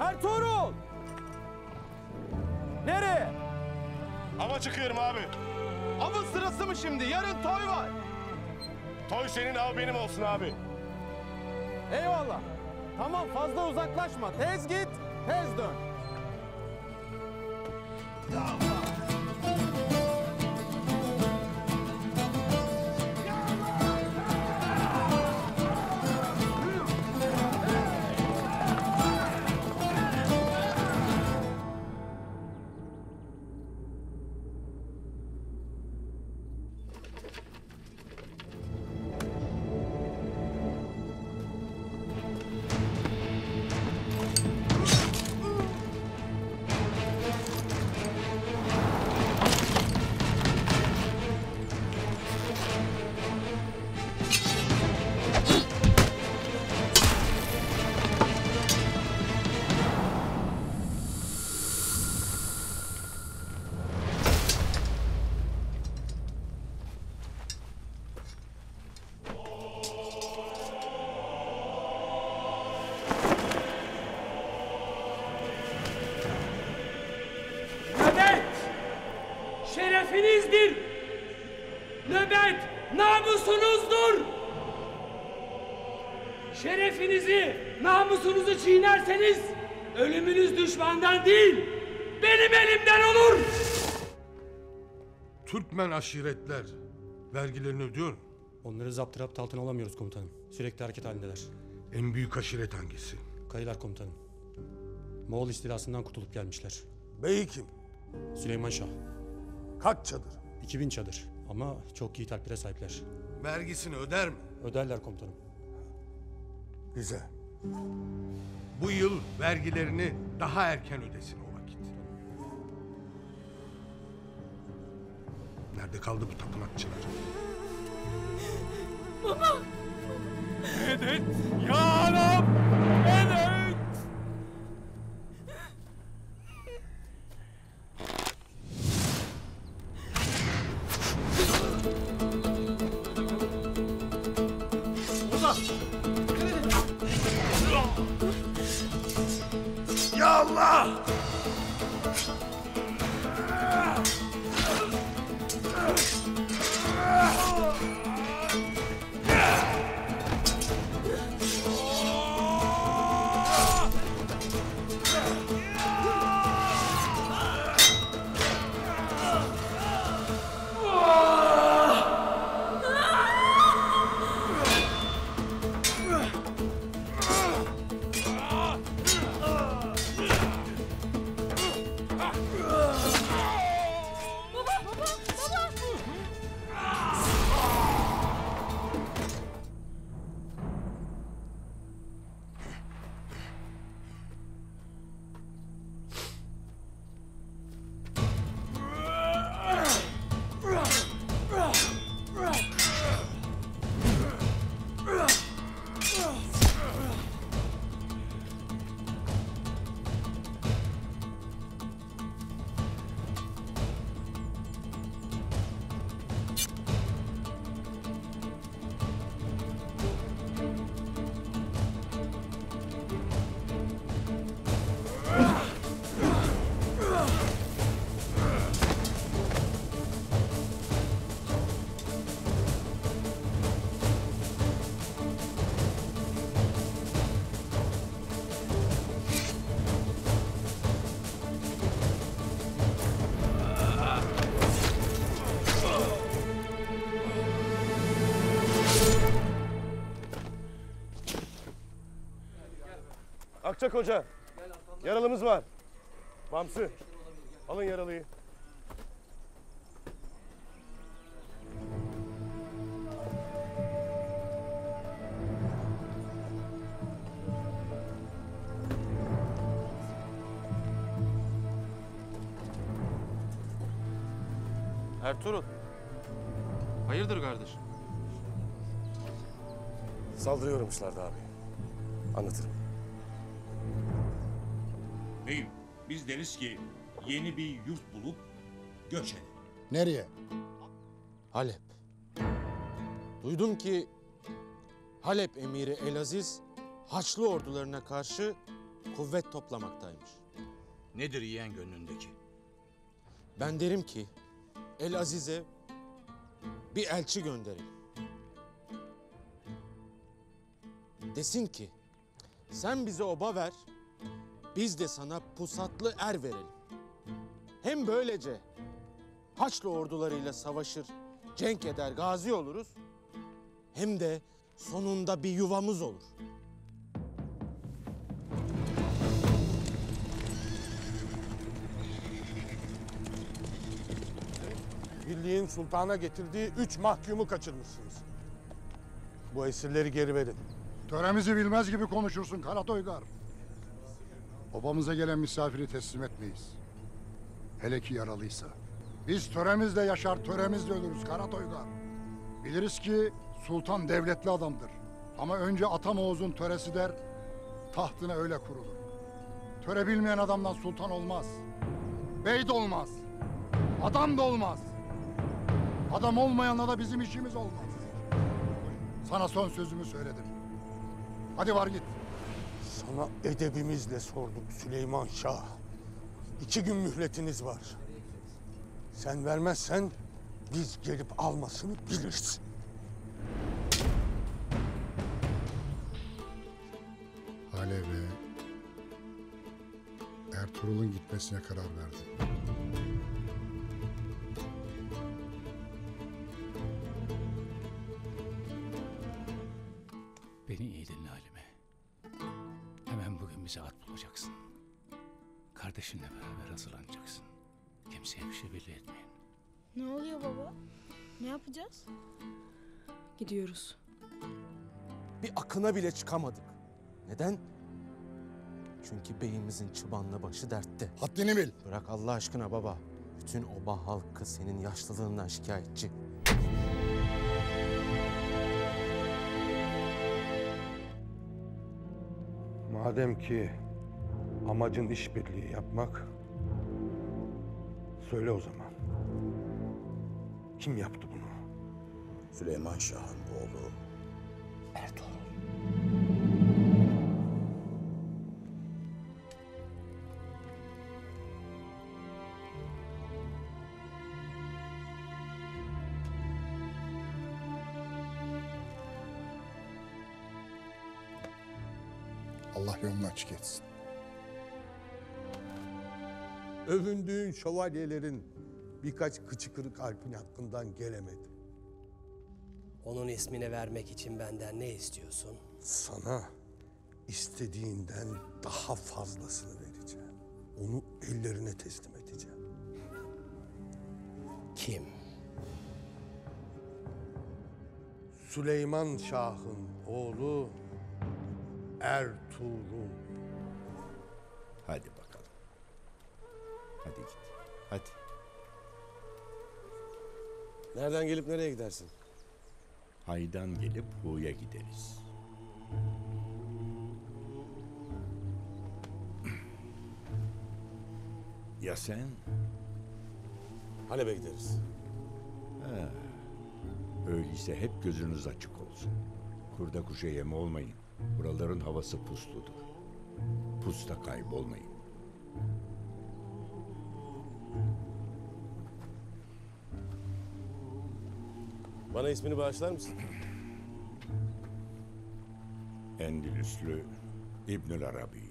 Ertuğrul! Nereye? Ama çıkıyorum abi. Avın sırası mı şimdi? Yarın toy var. Toy senin av benim olsun abi. Eyvallah. Tamam fazla uzaklaşma. Tez git, tez dön. Nöbet aşiretler vergilerini ödüyor mu? Onları zaptırapt altına alamıyoruz komutanım. Sürekli hareket halindeler. En büyük aşiret hangisi? Kayılar komutanım. Moğol istilasından kurtulup gelmişler. Bey kim? Süleyman Şah. Kaç çadır? 2000 çadır. Ama çok iyi talplere sahipler. Vergisini öder mi? Öderler komutanım. Güzel. Bu yıl vergilerini daha erken ödesin Nerede kaldı bu tapınakçılar? Ya Akçak Hoca. Yaralımız var. Bamsı. Alın yaralıyı. Ertuğrul. Hayırdır kardeş? Saldırıya uğramışlardı abi. Anlatırım. Beyim biz deriz ki yeni bir yurt bulup göç edelim. Nereye? Halep. Duydum ki Halep emiri Elaziz Haçlı ordularına karşı kuvvet toplamaktaymış. Nedir yiyen gönlündeki? Ben derim ki El Aziz'e bir elçi gönderin. Desin ki sen bize oba ver, biz de sana pusatlı er verelim. Hem böylece Haçlı ordularıyla savaşır, cenk eder, gazi oluruz. Hem de sonunda bir yuvamız olur. Birliğin sultana getirdiği üç mahkumu kaçırmışsınız. Bu esirleri geri verin. Töremizi bilmez gibi konuşursun Karatoygar. Obamıza gelen misafiri teslim etmeyiz. Hele ki yaralıysa. Biz töremizle yaşar, töremizle ölürüz Karatoygar. Biliriz ki sultan devletli adamdır. Ama önce Atam Oğuz'un töresi der, tahtına öyle kurulur. Töre bilmeyen adamdan sultan olmaz. Bey de olmaz. Adam da olmaz. Adam olmayanla da bizim işimiz olmaz. Sana son sözümü söyledim. Hadi var git. Sana edebimizle sorduk Süleyman Şah. İki gün mühletiniz var. Sen vermezsen biz gelip almasını biliriz. Hale ve Ertuğrul'un gitmesine karar verdim. Beni iyi dinle Bize at bulacaksın. Kardeşinle beraber hazırlanacaksın. Kimseye bir şey belli etmeyin. Ne oluyor baba? Ne yapacağız? Gidiyoruz. Bir akına bile çıkamadık. Neden? Çünkü beyimizin çıbanlı başı dertte. Haddini bil. Bırak Allah aşkına baba. Bütün oba halkı senin yaşlılığından şikayetçi. Madem ki amacın işbirliği yapmak, söyle o zaman. Kim yaptı bunu? Süleyman Şah'ın oğlu Ertuğrul. Açık etsin. Övündüğün şövalyelerin birkaç kıçı kırık Alp'in hakkından gelemedi. Onun ismini vermek için benden ne istiyorsun? Sana istediğinden daha fazlasını vereceğim. Onu ellerine teslim edeceğim. Kim? Süleyman Şah'ın oğlu Ertuğrul. Hadi. Nereden gelip nereye gidersin? Haydan gelip huya gideriz. Ya sen? Halep'e gideriz. Öyleyse hep gözünüz açık olsun. Kurda kuşa yem olmayın. Buraların havası pusludur. Pusta kaybolmayın. Bana ismini bağışlar mısın? Endülüslü İbnül Arabi.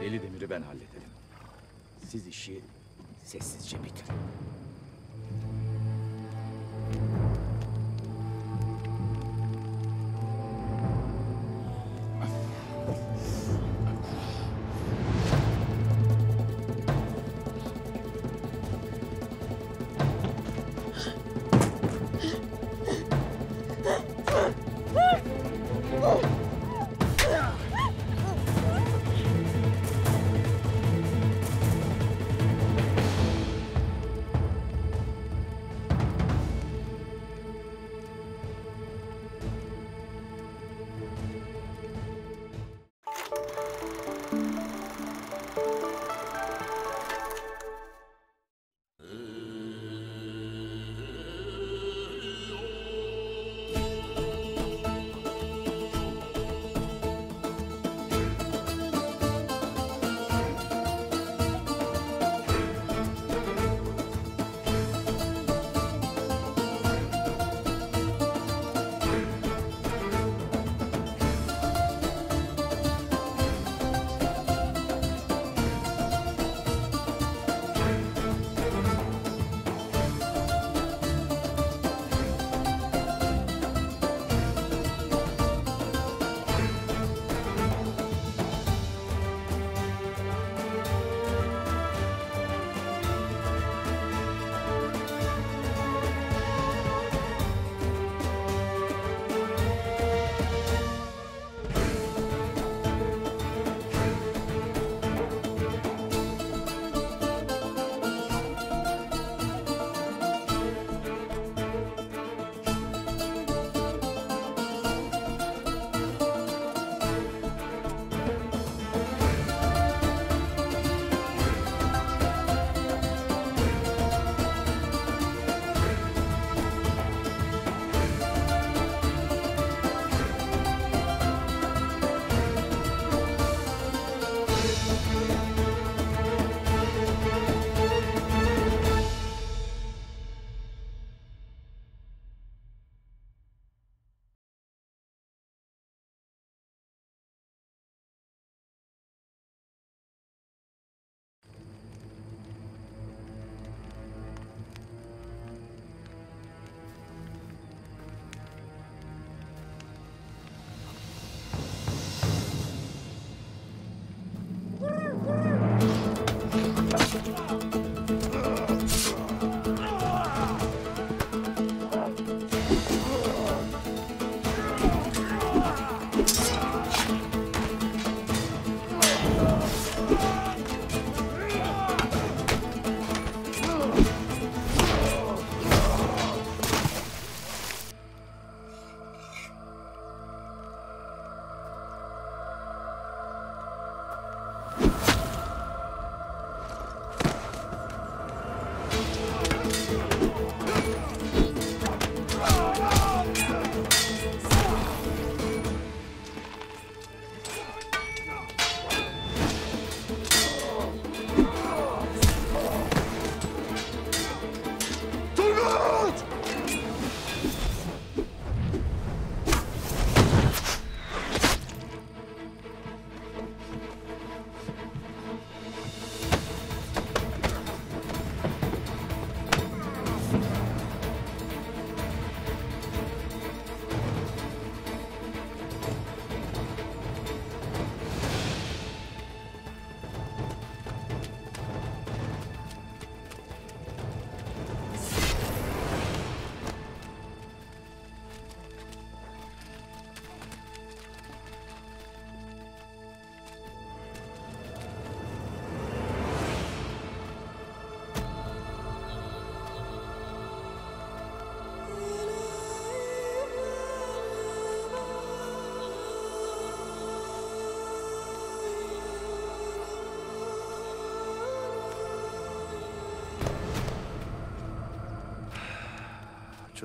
Deli demiri ben hallederim. Siz işi sessizce bitirin.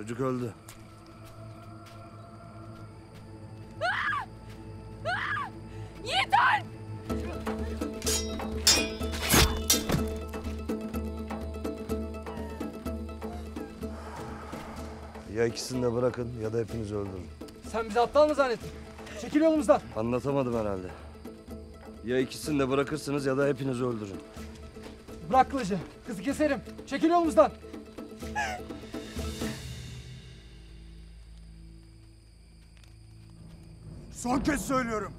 Çocuk öldü. Yeter! Ya ikisini de bırakın ya da hepinizi öldürün. Sen bizi aptal mı zannettin? Çekil yolumuzdan. Anlatamadım herhalde. Ya ikisini de bırakırsınız ya da hepinizi öldürün. Bırak kılıcı. Kızı keserim. Çekil yolumuzdan. Son kez söylüyorum.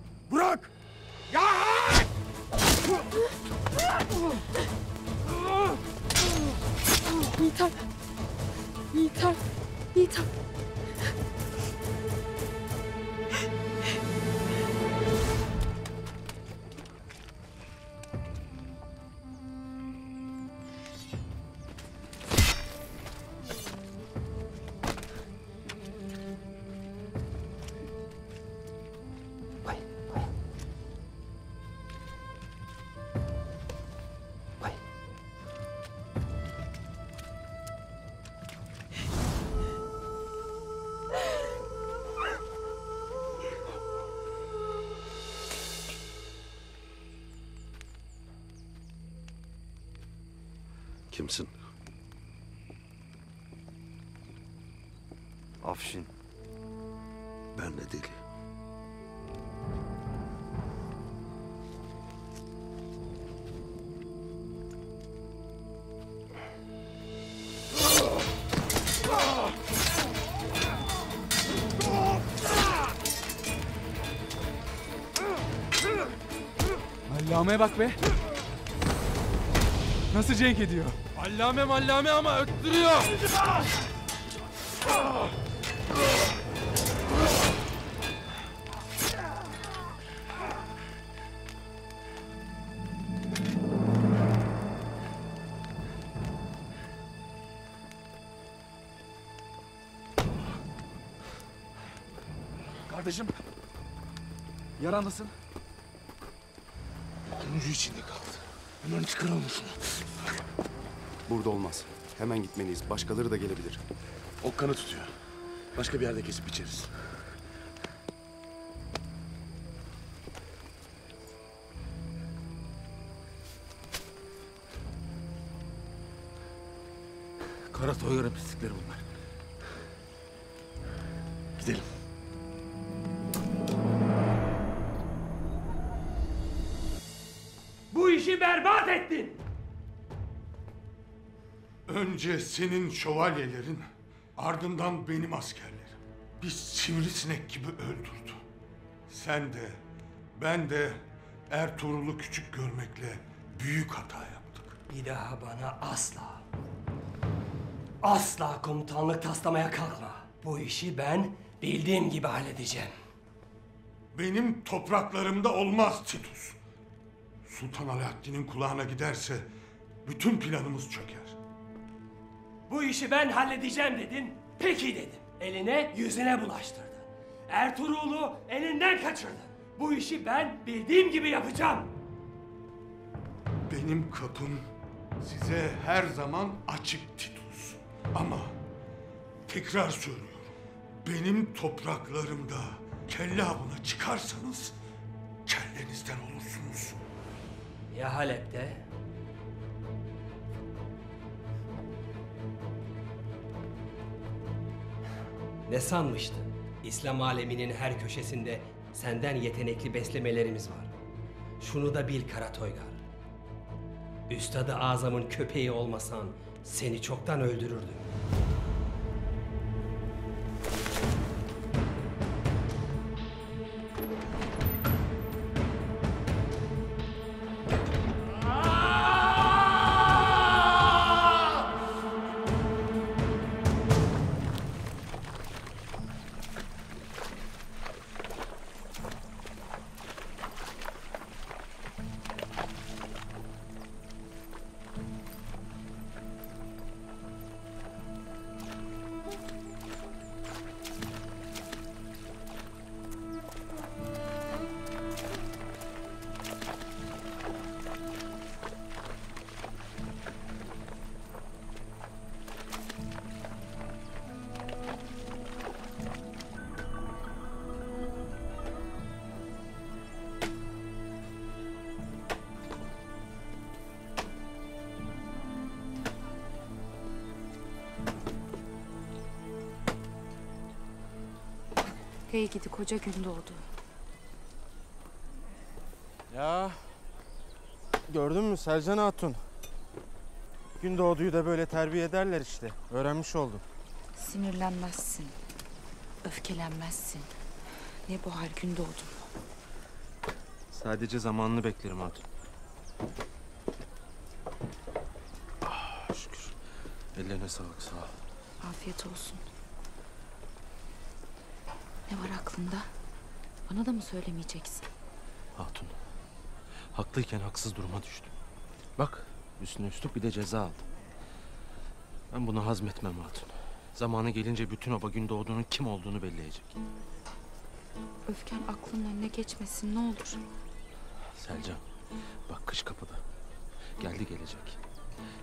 Allameye bak be. Nasıl cenk ediyor? Allame mallame ama öttürüyor. Kardeşim. Yaran nasıl? Turuncu içinde kaldı. Hemen çıkaralım şunu. Burada olmaz. Hemen gitmeliyiz. Başkaları da gelebilir. Ok kanı tutuyor. Başka bir yerde kesip içeriz. Kara Toygar'ın pislikleri bunlar. Önce senin şövalyelerin, ardından benim askerlerim. Biz sivrisinek gibi öldürdü. Sen de, ben de Ertuğrul'u küçük görmekle büyük hata yaptık. Bir daha bana asla, asla komutanlık taslamaya kalkma. Bu işi ben bildiğim gibi halledeceğim. Benim topraklarımda olmaz Titus. Sultan Alaaddin'in kulağına giderse bütün planımız çöker. Bu işi ben halledeceğim dedin. Peki dedim. Eline yüzüne bulaştırdın. Ertuğrul'u elinden kaçırdın. Bu işi ben bildiğim gibi yapacağım. Benim kapım size her zaman açık Titus. Ama tekrar söylüyorum. Benim topraklarımda kelle avına çıkarsanız kellenizden olursunuz. Ya Halep'te? Ne sanmıştın? İslam aleminin her köşesinde senden yetenekli beslemelerimiz var. Şunu da bil Kara Toygar. Üstadı Azam'ın köpeği olmasan seni çoktan öldürürdüm. Gidi koca gün doğdu. Ya gördün mü Selcan Hatun? Gündoğdu'yu da böyle terbiye ederler işte. Öğrenmiş oldum. Sinirlenmezsin. Öfkelenmezsin. Ne bu hal gün doğdu. Sadece zamanını beklerim Hatun. Ah, şükür. Ellerine sağlık sağ ol. Afiyet olsun. Ne var aklında? Bana da mı söylemeyeceksin? Hatun. Haklıyken haksız duruma düştüm. Bak üstüne üstlük bir de ceza aldım. Ben bunu hazmetmem Hatun. Zamanı gelince bütün oba gün doğduğunun kim olduğunu belleyecek. Öfken aklının önüne geçmesin ne olur. Selcan bak kış kapıda. Geldi gelecek.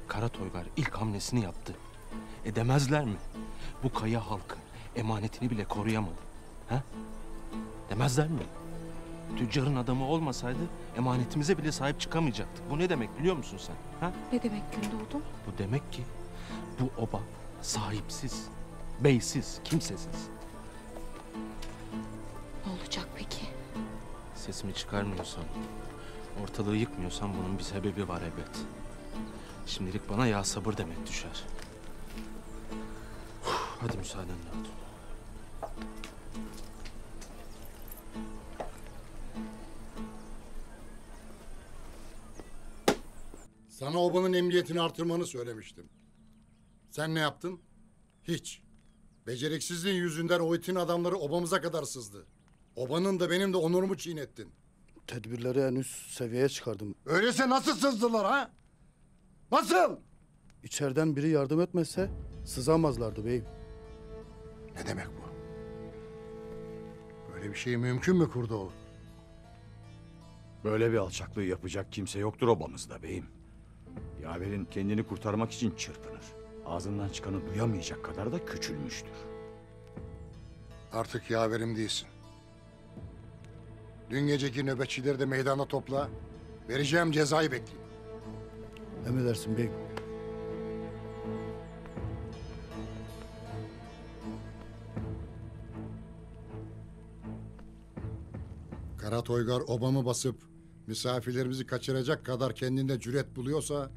Kara Toygar ilk hamlesini yaptı. Edemezler mi? Bu kaya halkı emanetini bile koruyamadı. Ha? Demezler mi? Tüccarın adamı olmasaydı emanetimize bile sahip çıkamayacaktık. Bu ne demek biliyor musun sen? Ha? Ne demek gün doğdu? Bu demek ki bu oba sahipsiz, beysiz, kimsesiz. Ne olacak peki? Sesimi çıkarmıyorsam, ortalığı yıkmıyorsam bunun bir sebebi var elbet. Şimdilik bana ya sabır demek düşer. Hadi müsaadenle Hatun. Sana obanın emniyetini artırmanı söylemiştim. Sen ne yaptın? Hiç. Beceriksizliğin yüzünden o itin adamları obamıza kadar sızdı. Obanın da benim de onurumu çiğnettin. Tedbirleri en üst seviyeye çıkardım. Öyleyse nasıl sızdılar ha? Nasıl? İçeriden biri yardım etmezse sızamazlardı beyim. Ne demek bu? Böyle bir şey mümkün mü Kurdoğlu? Böyle bir alçaklığı yapacak kimse yoktur obamızda beyim. Yaver'in kendini kurtarmak için çırpınır. Ağzından çıkanı duyamayacak kadar da küçülmüştür. Artık yaverim değilsin. Dün geceki nöbetçileri de meydana topla. Vereceğim cezayı bekleyin. Emredersin beyim. Kara Toygar obamı basıp misafirlerimizi kaçıracak kadar kendinde cüret buluyorsa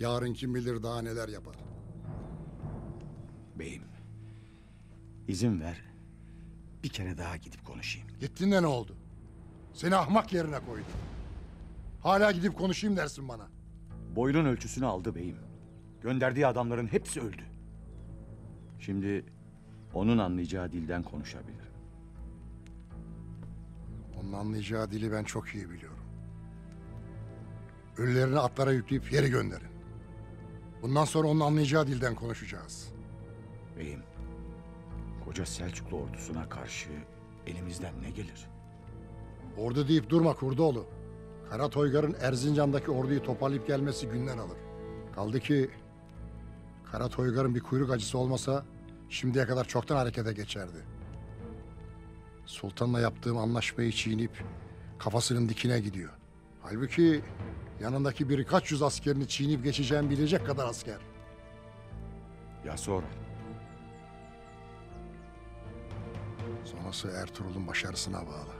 yarın kim bilir daha neler yapar. Beyim, izin ver. Bir kere daha gidip konuşayım. Gittin de ne oldu? Seni ahmak yerine koydu. Hala gidip konuşayım dersin bana. Boyunun ölçüsünü aldı beyim. Gönderdiği adamların hepsi öldü. Şimdi onun anlayacağı dilden konuşabilir. Onun anlayacağı dili ben çok iyi biliyorum. Ölülerini atlara yükleyip yeri gönderin. Bundan sonra onun anlayacağı dilden konuşacağız. Beyim, koca Selçuklu ordusuna karşı elimizden ne gelir? Ordu deyip durma Kurdoğlu. Kara Toygar'ın Erzincan'daki orduyu toparlayıp gelmesi günler alır. Kaldı ki Kara Toygar'ın bir kuyruk acısı olmasa şimdiye kadar çoktan harekete geçerdi. Sultan'la yaptığım anlaşmayı çiğneyip kafasının dikine gidiyor. Halbuki yanındaki birkaç yüz askerini çiğneyip geçeceğini bilecek kadar asker. Ya sonra? Sonrası Ertuğrul'un başarısına bağlı.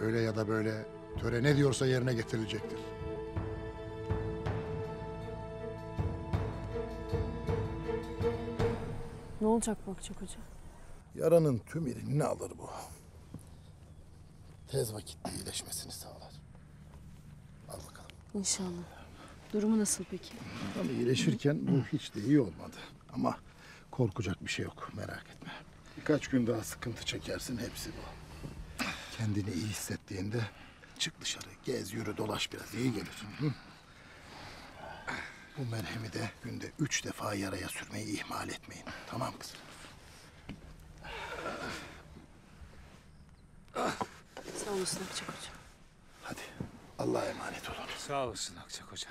Öyle ya da böyle töre ne diyorsa yerine getirilecektir. Ne olacak Bakçak Hoca? Yaranın tüm irinini alır bu. Tez vakitte iyileşmesini sağlar. İnşallah. Durumu nasıl peki? Adam iyileşirken bu hiç de iyi olmadı. Ama korkacak bir şey yok merak etme. Birkaç gün daha sıkıntı çekersin hepsi bu. Kendini iyi hissettiğinde çık dışarı gez yürü dolaş biraz iyi gelir. Hı? Bu merhemi de günde üç defa yaraya sürmeyi ihmal etmeyin. Tamam kızım. Sağ olasın Bakçak Hoca. Hadi Allah'a emanet olun. Sağ olasın Akçak Hoca.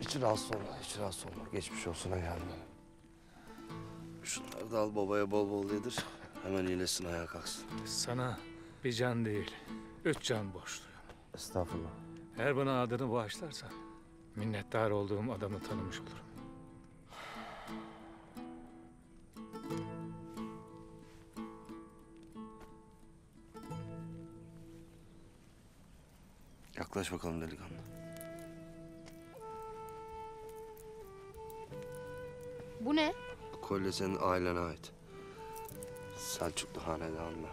Hiç rahatsız olma, hiç rahatsız olma. Geçmiş olsuna geldim. Şunları da al babaya bol bol yedir. Hemen iyileşsin, ayağa kalksın. Sana bir can değil, üç can borçluyum. Estağfurullah. Eğer bana adını bağışlarsan minnettar olduğum adamı tanımış olurum. Yaklaş bakalım delikanlı. Bu ne? Bu kolye senin ailene ait. Selçuklu hanedanına.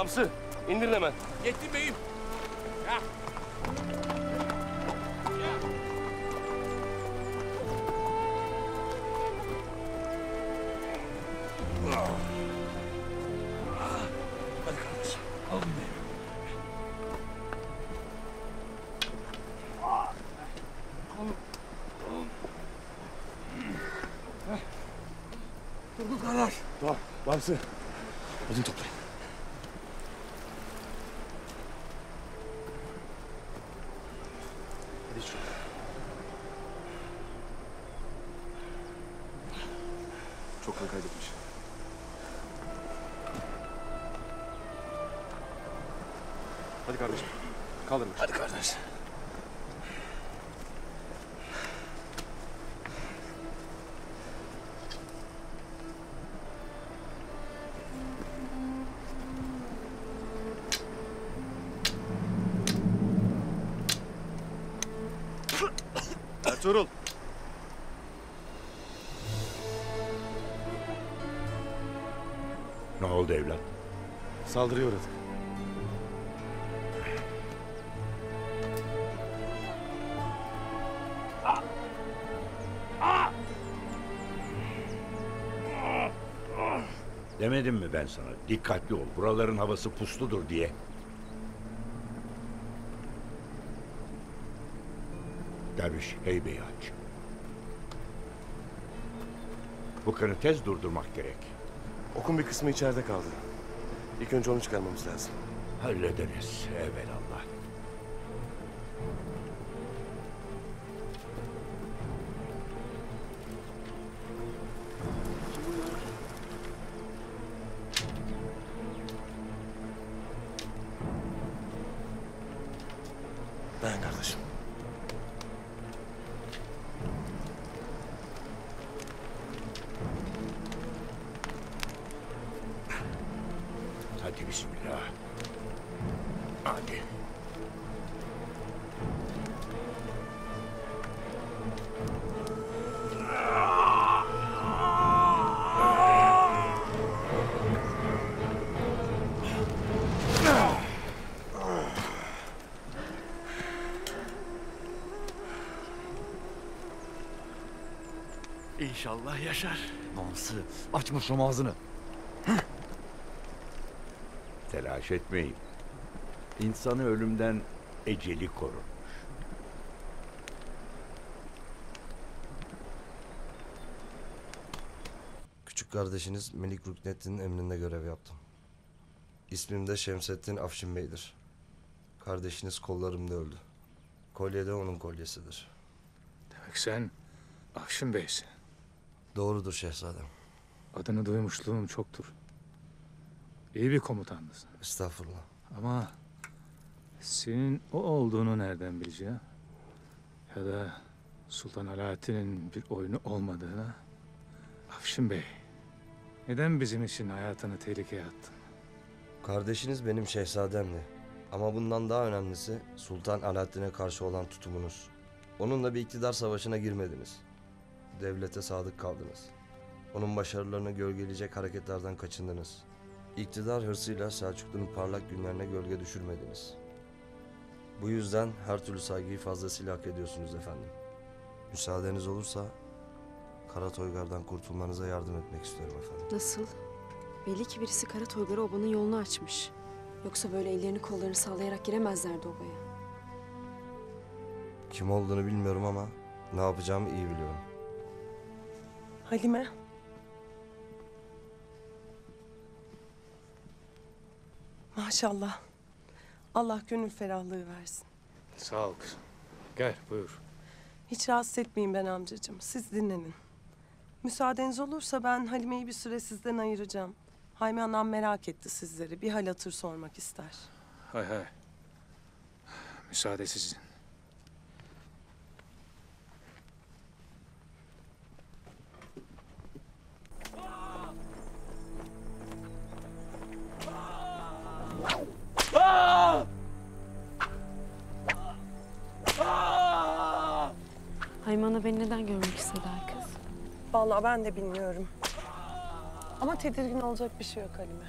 Bamsı, Saldırıya uğradık. Demedim mi ben sana? Dikkatli ol. Buraların havası pusludur diye. Derviş heybeyi aç. Bu kanı tez durdurmak gerek. Okun bir kısmı içeride kaldı. İlk önce onu çıkarmamız lazım. Hallederiz evelallah. İnşallah yaşar. Bamsı açma şu ağzını. Telaş etmeyin. İnsanı ölümden eceli korur. Küçük kardeşiniz Melik Rüknettin'in emrinde görev yaptım. İsmim de Şemsettin Afşin Bey'dir. Kardeşiniz kollarımda öldü. Kolye de onun kolyesidir. Demek sen Afşin Bey'sin. Doğrudur şehzadem. Adını duymuşluğum çoktur. İyi bir komutandısın. Estağfurullah. Ama senin o olduğunu nereden bileceğim? Ya da Sultan Alaaddin'in bir oyunu olmadığını. Afşin Bey, neden bizim için hayatını tehlikeye attın? Kardeşiniz benim şehzademdi. Ama bundan daha önemlisi Sultan Alaaddin'e karşı olan tutumunuz. Onunla bir iktidar savaşına girmediniz. Devlete sadık kaldınız. Onun başarılarını gölgeleyecek hareketlerden kaçındınız. İktidar hırsıyla Selçuklu'nun parlak günlerine gölge düşürmediniz. Bu yüzden her türlü saygıyı fazlasıyla hak ediyorsunuz efendim. Müsaadeniz olursa Kara Toygar'dan kurtulmanıza yardım etmek istiyorum efendim. Nasıl? Belli ki birisi Kara Toygar'a obanın yolunu açmış. Yoksa böyle ellerini kollarını sallayarak giremezlerdi obaya. Kim olduğunu bilmiyorum ama ne yapacağımı iyi biliyorum. Halime. Maşallah. Allah gönül ferahlığı versin. Sağ ol kızım. Gel buyur. Hiç rahatsız etmeyin ben amcacığım. Siz dinlenin. Müsaadeniz olursa ben Halime'yi bir süre sizden ayıracağım. Haymi anam merak etti sizleri. Bir hal hatır sormak ister. Hay hay. Müsaade sizin. Haymi ana beni neden görmek istedi herkes? Vallahi ben de bilmiyorum. Ama tedirgin olacak bir şey yok Halime.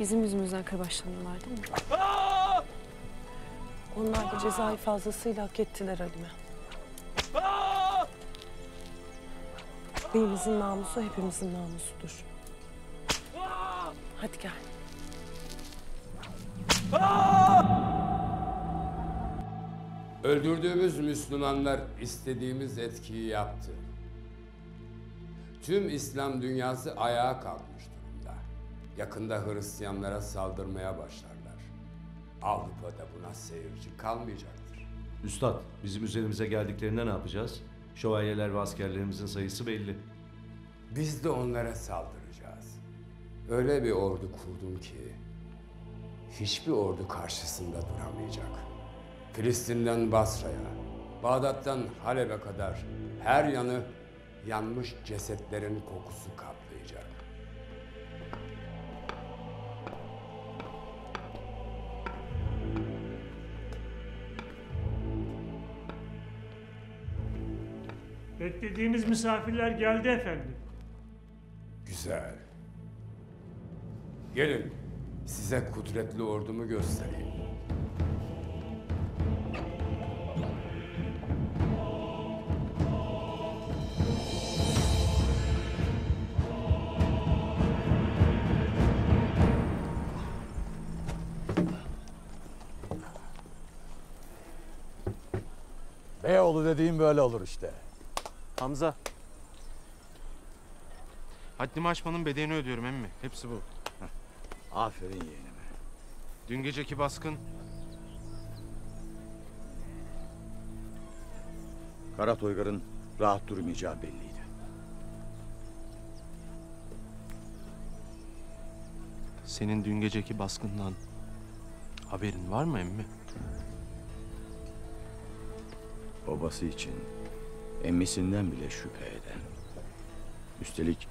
Bizim yüzümüzden kırbaçlanıyorlar değil mi? Onlar da cezayı fazlasıyla hak ettiler Halime. Beyimizin namusu hepimizin namusudur. Hadi gel. Öldürdüğümüz Müslümanlar istediğimiz etkiyi yaptı. Tüm İslam dünyası ayağa kalkmış durumda. Yakında Hristiyanlara saldırmaya başlarlar. Avrupa'da buna seyirci kalmayacaktır. Üstad, bizim üzerimize geldiklerinde ne yapacağız? Şövalyeler ve askerlerimizin sayısı belli. Biz de onlara saldıracağız. Öyle bir ordu kurdum ki hiçbir ordu karşısında duramayacak. Filistin'den Basra'ya, Bağdat'tan Halep'e kadar her yanı yanmış cesetlerin kokusu kaplayacak. Beklediğimiz misafirler geldi efendim. Güzel. Gelin size kudretli ordumu göstereyim. Beyoğlu dediğim böyle olur işte. Hamza. Haddimi aşmanın bedelini ödüyorum emmi. Hepsi bu. Aferin yeğenime. Dün geceki baskın Kara Toygar'ın rahat durmayacağı belliydi. senin dün geceki baskından haberin var mı emmi? Babası için emmisinden bile şüphe eden. Üstelik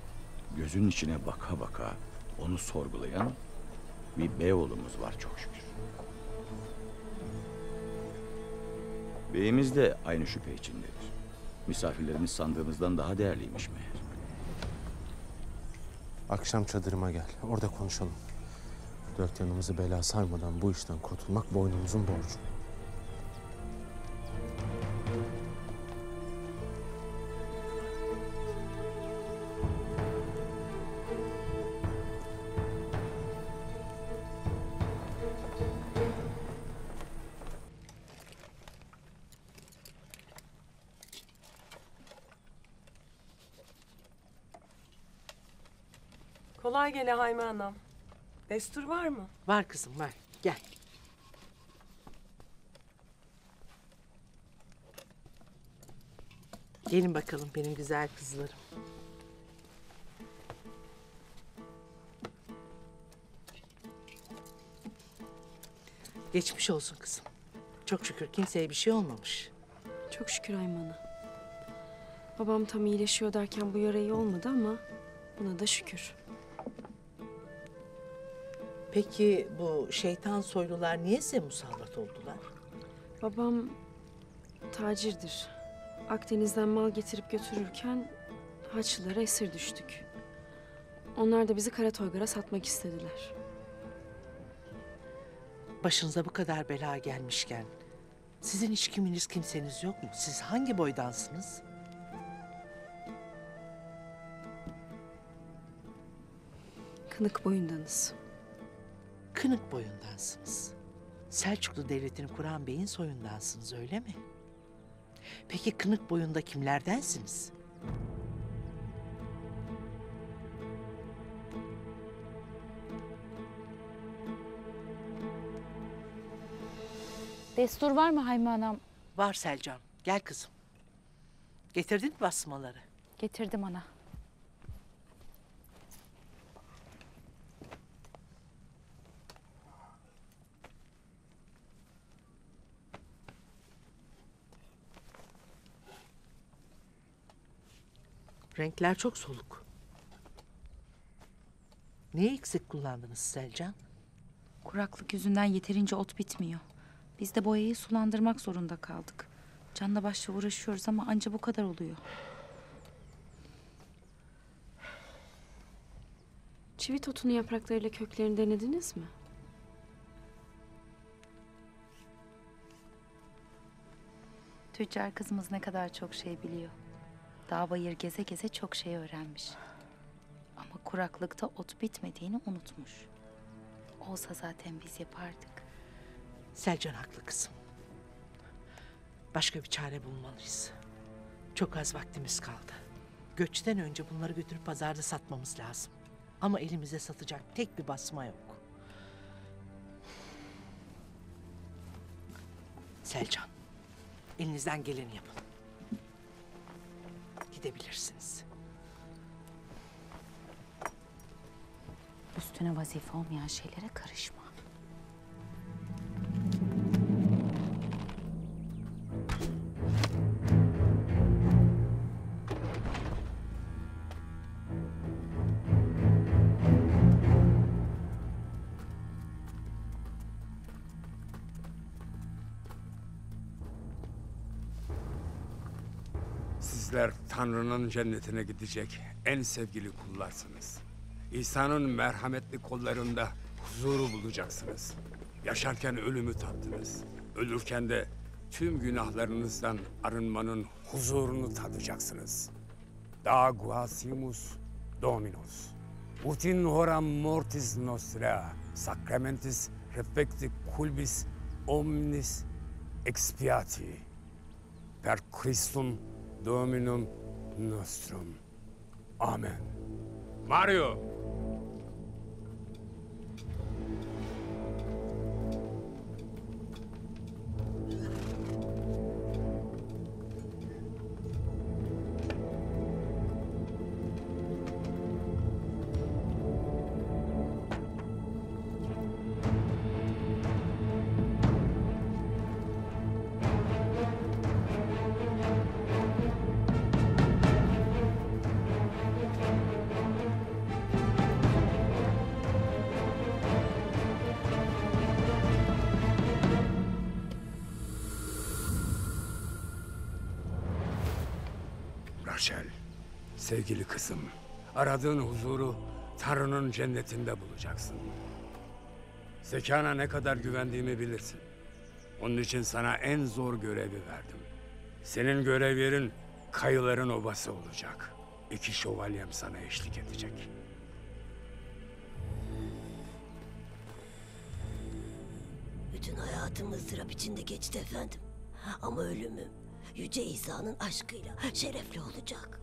gözünün içine baka baka onu sorgulayan bir beyoğlumuz var çok şükür. Beyimiz de aynı şüphe içindedir. Misafirlerimiz sandığımızdan daha değerliymiş meğer. Akşam çadırıma gel. Orada konuşalım. Dört yanımızı bela sarmadan bu işten kurtulmak boynumuzun borcu. Gele Hayme anam. Destur var mı? Var kızım var. Gel. Gelin bakalım benim güzel kızlarım. Geçmiş olsun kızım. Çok şükür kimseye bir şey olmamış. Çok şükür Haymi ana. Babam tam iyileşiyor derken bu yara iyi olmadı ama buna da şükür. Peki bu şeytan soylular niye size musallat oldular? Babam tacirdir. Akdeniz'den mal getirip götürürken Haçlılara esir düştük. Onlar da bizi Karatoygar'a satmak istediler. Başınıza bu kadar bela gelmişken sizin hiç kiminiz kimseniz yok mu? Siz hangi boydansınız? Kınık boyundanız. Kınık boyundansınız. Selçuklu Devleti'ni kuran beyin soyundansınız öyle mi? Peki kınık boyunda kimlerdensiniz? Destur var mı Hayme Anam? Var Selcan. Gel kızım. Getirdin mi basmaları? Getirdim ana. Renkler çok soluk. Neyi eksik kullandınız Selcan? Kuraklık yüzünden yeterince ot bitmiyor. Biz de boyayı sulandırmak zorunda kaldık. Canla başla uğraşıyoruz ama anca bu kadar oluyor. Çivit otunun yapraklarıyla köklerini denediniz mi? Tüccar kızımız ne kadar çok şey biliyor. Dağ bayır geze geze çok şey öğrenmiş. Ama kuraklıkta ot bitmediğini unutmuş. Olsa zaten biz yapardık. Selcan haklı kızım. Başka bir çare bulmalıyız. Çok az vaktimiz kaldı. Göçten önce bunları götürüp pazarda satmamız lazım. Ama elimize satacak tek bir basma yok. Selcan, elinizden geleni yapın. Gidebilirsiniz. Üstüne vazife olmayan şeylere karışma. Tanrı'nın cennetine gidecek en sevgili kullarsınız. İsa'nın merhametli kollarında huzuru bulacaksınız. Yaşarken ölümü tattınız. Ölürken de tüm günahlarınızdan arınmanın huzurunu tadacaksınız. Da guasimus Dominus. Ut in horam mortis nostra sacramentis refecti culbis omnis expiati. Per Christum Dominum nostrum. Amen. Mario. Aradığın huzuru Tanrı'nın cennetinde bulacaksın. Zekana ne kadar güvendiğimi bilirsin. Onun için sana en zor görevi verdim. Senin görev yerin kayıların obası olacak. İki şövalyem sana eşlik edecek. Bütün hayatım ızdırap içinde geçti efendim. Ama ölümüm Yüce İsa'nın aşkıyla şerefli olacak.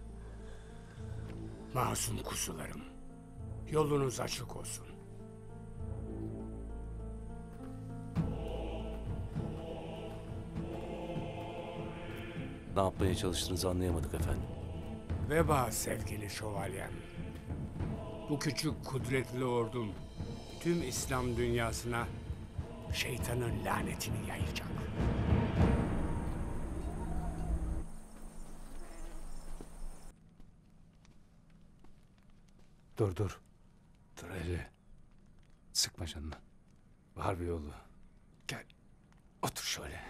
Masum kuzularım, yolunuz açık olsun. Ne yapmaya çalıştığınızı anlayamadık efendim. Veba sevgili şövalyem. Bu küçük kudretli ordum tüm İslam dünyasına şeytanın lanetini yayacak. Dur dur. Dur hele. Sıkma canını. Var bir yolu. Gel. Otur şöyle.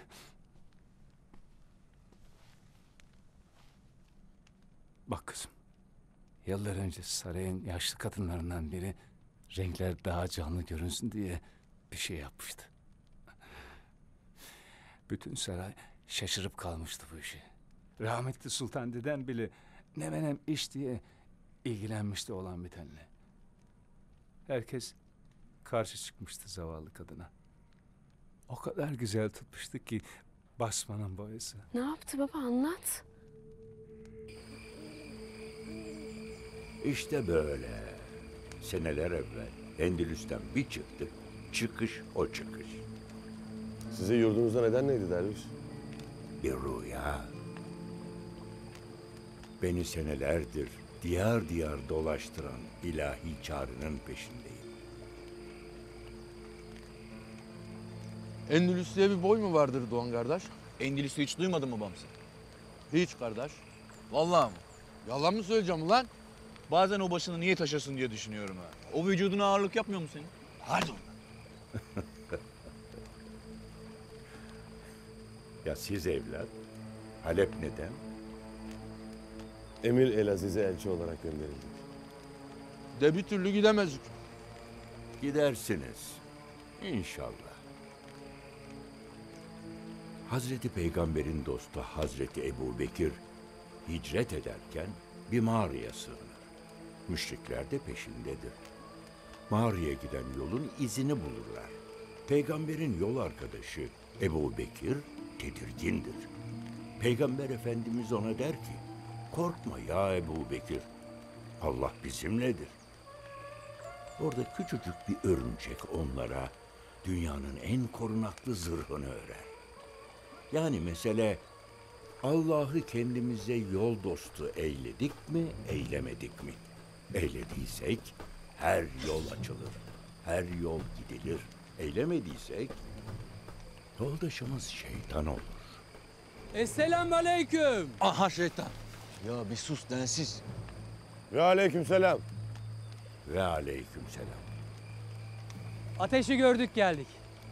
Bak kızım. Yıllar önce sarayın yaşlı kadınlarından biri renkler daha canlı görünsün diye bir şey yapmıştı. Bütün saray şaşırıp kalmıştı bu işe. Rahmetli Sultan dedem bile ne menem iş diye ilgilenmişti olan bitenle. Herkes karşı çıkmıştı zavallı kadına. O kadar güzel tutmuştu ki basmanın boyası. Ne yaptı baba anlat. İşte böyle. Seneler evvel Endülüs'ten bir çıktı. Çıkış o çıkış. Size yurdunuzda neden neydi derviş? Bir rüya. Beni senelerdir diyar diyar dolaştıran ilahi çağrının peşindeyim. Endülüs diye bir boy mu vardır Doğan kardeş? Endülüs'ü hiç duymadın mı Bamsı? Hiç kardeş. Vallahi mı? Yalan mı söyleyeceğim ulan? Bazen o başını niye taşırsın diye düşünüyorum ha. O vücuduna ağırlık yapmıyor mu senin? Hadi Ya siz evlat? Halep neden? Emir Elaziz'e elçi olarak gönderildi. De bir türlü gidemezdik. Gidersiniz. İnşallah. Hazreti Peygamber'in dostu Hazreti Ebu Bekir hicret ederken bir mağaraya sığınır. Müşrikler de peşindedir. Mağaraya giden yolun izini bulurlar. Peygamber'in yol arkadaşı Ebu Bekir tedirgindir. Peygamber Efendimiz ona der ki, korkma ya Ebu Bekir, Allah bizimledir. Orada küçücük bir örümcek onlara dünyanın en korunaklı zırhını örer. Yani mesele Allah'ı kendimize yol dostu eyledik mi, eylemedik mi? Eylediysek her yol açılır, her yol gidilir. Eylemediysek yoldaşımız şeytan olur. Esselamu aleyküm. Aha şeytan. Ya bir sus densiz. Ve aleyküm selam. Ve aleyküm selam. Ateşi gördük geldik.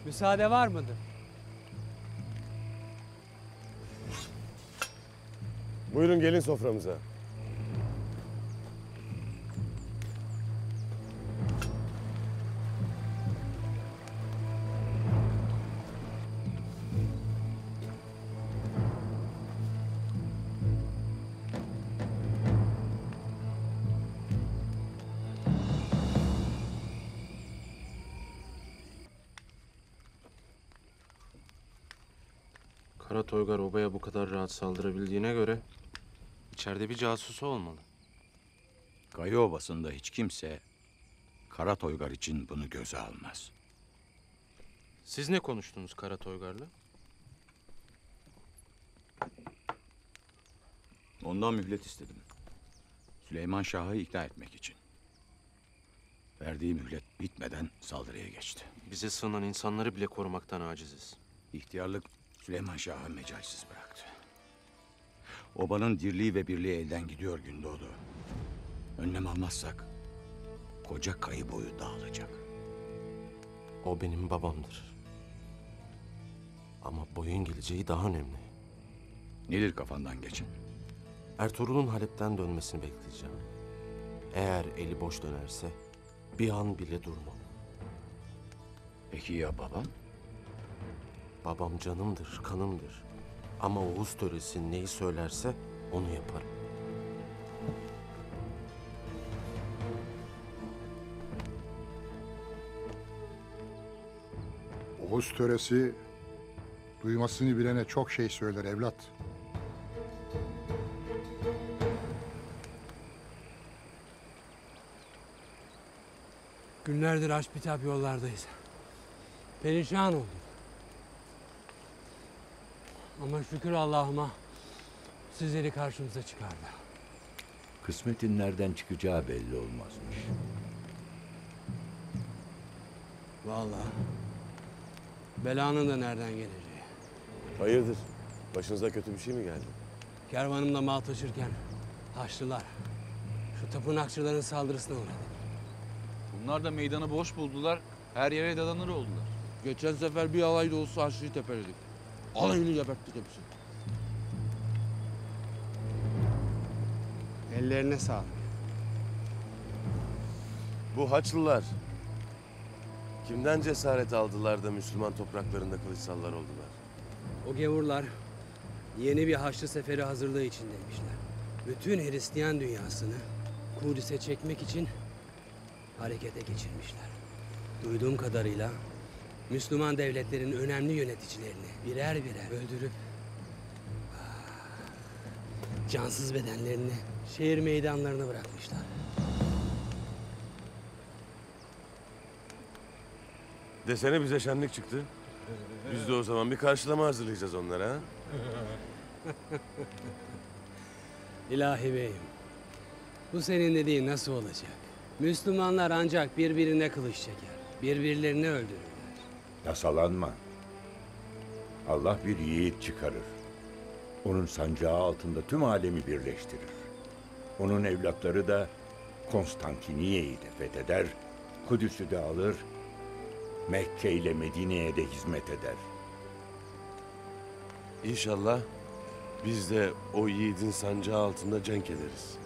Müsaade var mıdır? Buyurun gelin soframıza. Bu kadar rahat saldırabildiğine göre içeride bir casusu olmalı. Kayı Obası'nda hiç kimse Kara Toygar için bunu göze almaz. Siz ne konuştunuz Kara Toygar'la? Ondan mühlet istedim. Süleyman Şah'ı ikna etmek için. Verdiği mühlet bitmeden saldırıya geçti. Bize sığınan insanları bile korumaktan aciziz. İhtiyarlık Süleyman Şah'ı mecalsiz bıraktı. Obanın dirliği ve birliği elden gidiyor Gündoğdu. Önlem almazsak koca kayı boyu dağılacak. O benim babamdır. Ama boyun geleceği daha önemli. Nedir kafandan geçen? Ertuğrul'un Halep'ten dönmesini bekleyeceğim. Eğer eli boş dönerse bir an bile durmam. Peki ya babam? Babam canımdır, kanımdır. Ama Oğuz töresi neyi söylerse onu yaparım. Oğuz töresi duymasını bilene çok şey söyler evlat. Günlerdir aç bitap yollardayız. Perişan olduk. Ama şükür Allah'ıma sizleri karşımıza çıkardı. Kısmetin nereden çıkacağı belli olmazmış. Vallahi belanın da nereden geleceği. Hayırdır? Başınıza kötü bir şey mi geldi? Kervanımla mal taşırken Haçlılar şu tapınakçıların saldırısına uğradı. Bunlar da meydanı boş buldular. Her yere dadanır oldular. Geçen sefer bir alay dolusu Haçlı'yı tepeledik. Alayını geberttik hepsini. Ellerine sağlık. Bu Haçlılar kimden cesaret aldılar da Müslüman topraklarında kılıçsallar oldular? O gavurlar yeni bir Haçlı seferi hazırlığı içindeymişler. Bütün Hristiyan dünyasını Kudüs'e çekmek için harekete geçirmişler. Duyduğum kadarıyla Müslüman devletlerin önemli yöneticilerini birer birer öldürüp ah, cansız bedenlerini şehir meydanlarına bırakmışlar. Desene bize şenlik çıktı. Biz de o zaman bir karşılama hazırlayacağız onlara. ha? İlahi beyim, bu senin dediğin nasıl olacak? Müslümanlar ancak birbirine kılıç çeker, birbirlerini öldürürler. Yasalanma. Allah bir yiğit çıkarır. Onun sancağı altında tüm alemi birleştirir. Onun evlatları da Konstantiniye'yi de fetheder, Kudüs'ü de alır, Mekke ile Medine'ye de hizmet eder. İnşallah biz de o yiğidin sancağı altında cenk ederiz.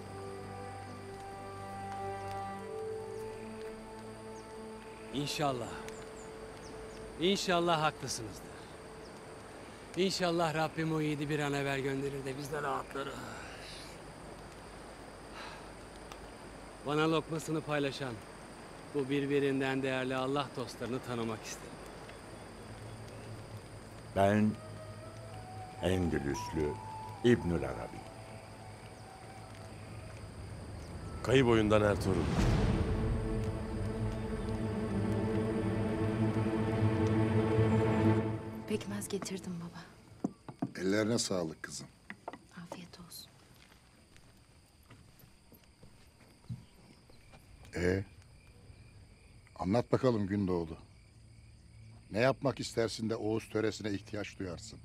İnşallah. İnşallah haklısınızdır. İnşallah Rabbim o yiğidi bir an evvel gönderir de biz de rahatlarız. Bana lokmasını paylaşan bu birbirinden değerli Allah dostlarını tanımak isterim. Ben Endülüslü İbnül Arabi. Kayı boyundan Ertuğrul. Pekmez getirdim baba. Ellerine sağlık kızım. Afiyet olsun. Ee, anlat bakalım Gündoğdu. Ne yapmak istersin de Oğuz töresine ihtiyaç duyarsın?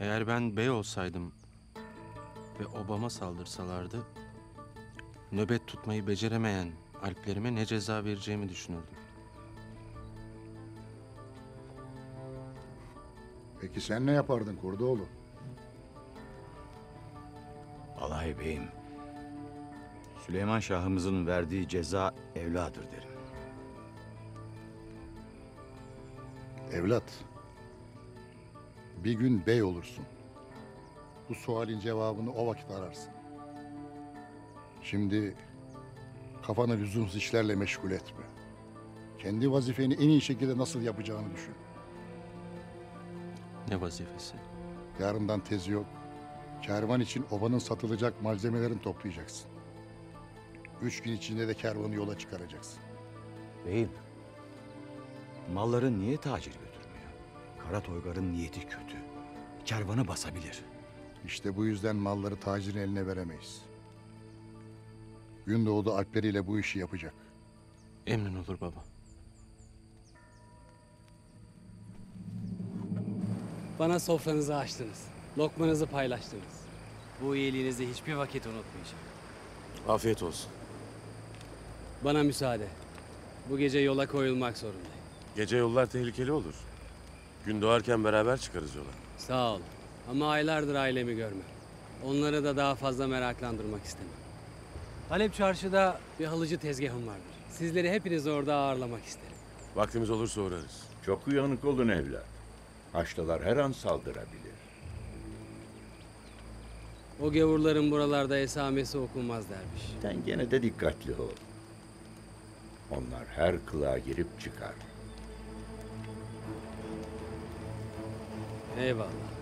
Eğer ben bey olsaydım ve obama saldırsalardı, nöbet tutmayı beceremeyen alplerime ne ceza vereceğimi düşünürdüm. Peki sen ne yapardın Kurdoğlu? Vallahi beyim, Süleyman Şah'ımızın verdiği ceza evladır derim. Evlat, bir gün bey olursun. Bu sualin cevabını o vakit ararsın. Şimdi kafanı lüzumsuz işlerle meşgul etme. Kendi vazifeni en iyi şekilde nasıl yapacağını düşün. Ne vazifesi? Yarından tezi yok. Kervan için obanın satılacak malzemelerini toplayacaksın. Üç gün içinde de kervanı yola çıkaracaksın. Beyim, malları niye tacir götürmüyor? Kara Toygar'ın niyeti kötü. Kervanı basabilir. İşte bu yüzden malları tacirin eline veremeyiz. Gündoğdu alpleriyle bu işi yapacak. Emrin olur baba. Bana sofranızı açtınız. Lokmanızı paylaştınız. Bu iyiliğinizi hiçbir vakit unutmayacağım. Afiyet olsun. Bana müsaade. Bu gece yola koyulmak zorundayım. Gece yollar tehlikeli olur. Gün doğarken beraber çıkarız yola. Sağ ol. Ama aylardır ailemi görmem. Onları da daha fazla meraklandırmak istemem. Halep çarşıda bir halıcı tezgahım vardır. Sizleri hepiniz orada ağırlamak isterim. Vaktimiz olursa uğrarız. Çok uyanık olun evlat. Haçlılar her an saldırabilir. O gavurların buralarda esamesi okunmaz derviş. Sen gene de dikkatli ol. Onlar her kılığa girip çıkar. Eyvallah.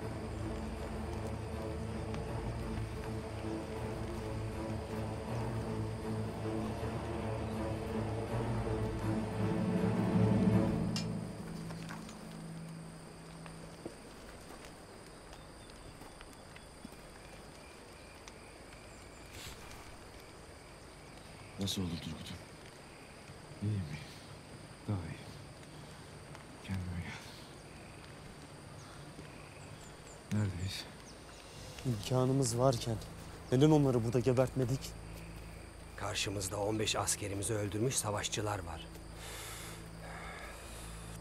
Nasıl oldu Turgut'um? İyi mi? Daha iyi. Kendime gel. Neredeyiz? İmkanımız varken neden onları burada gebertmedik? Karşımızda 15 askerimizi öldürmüş savaşçılar var.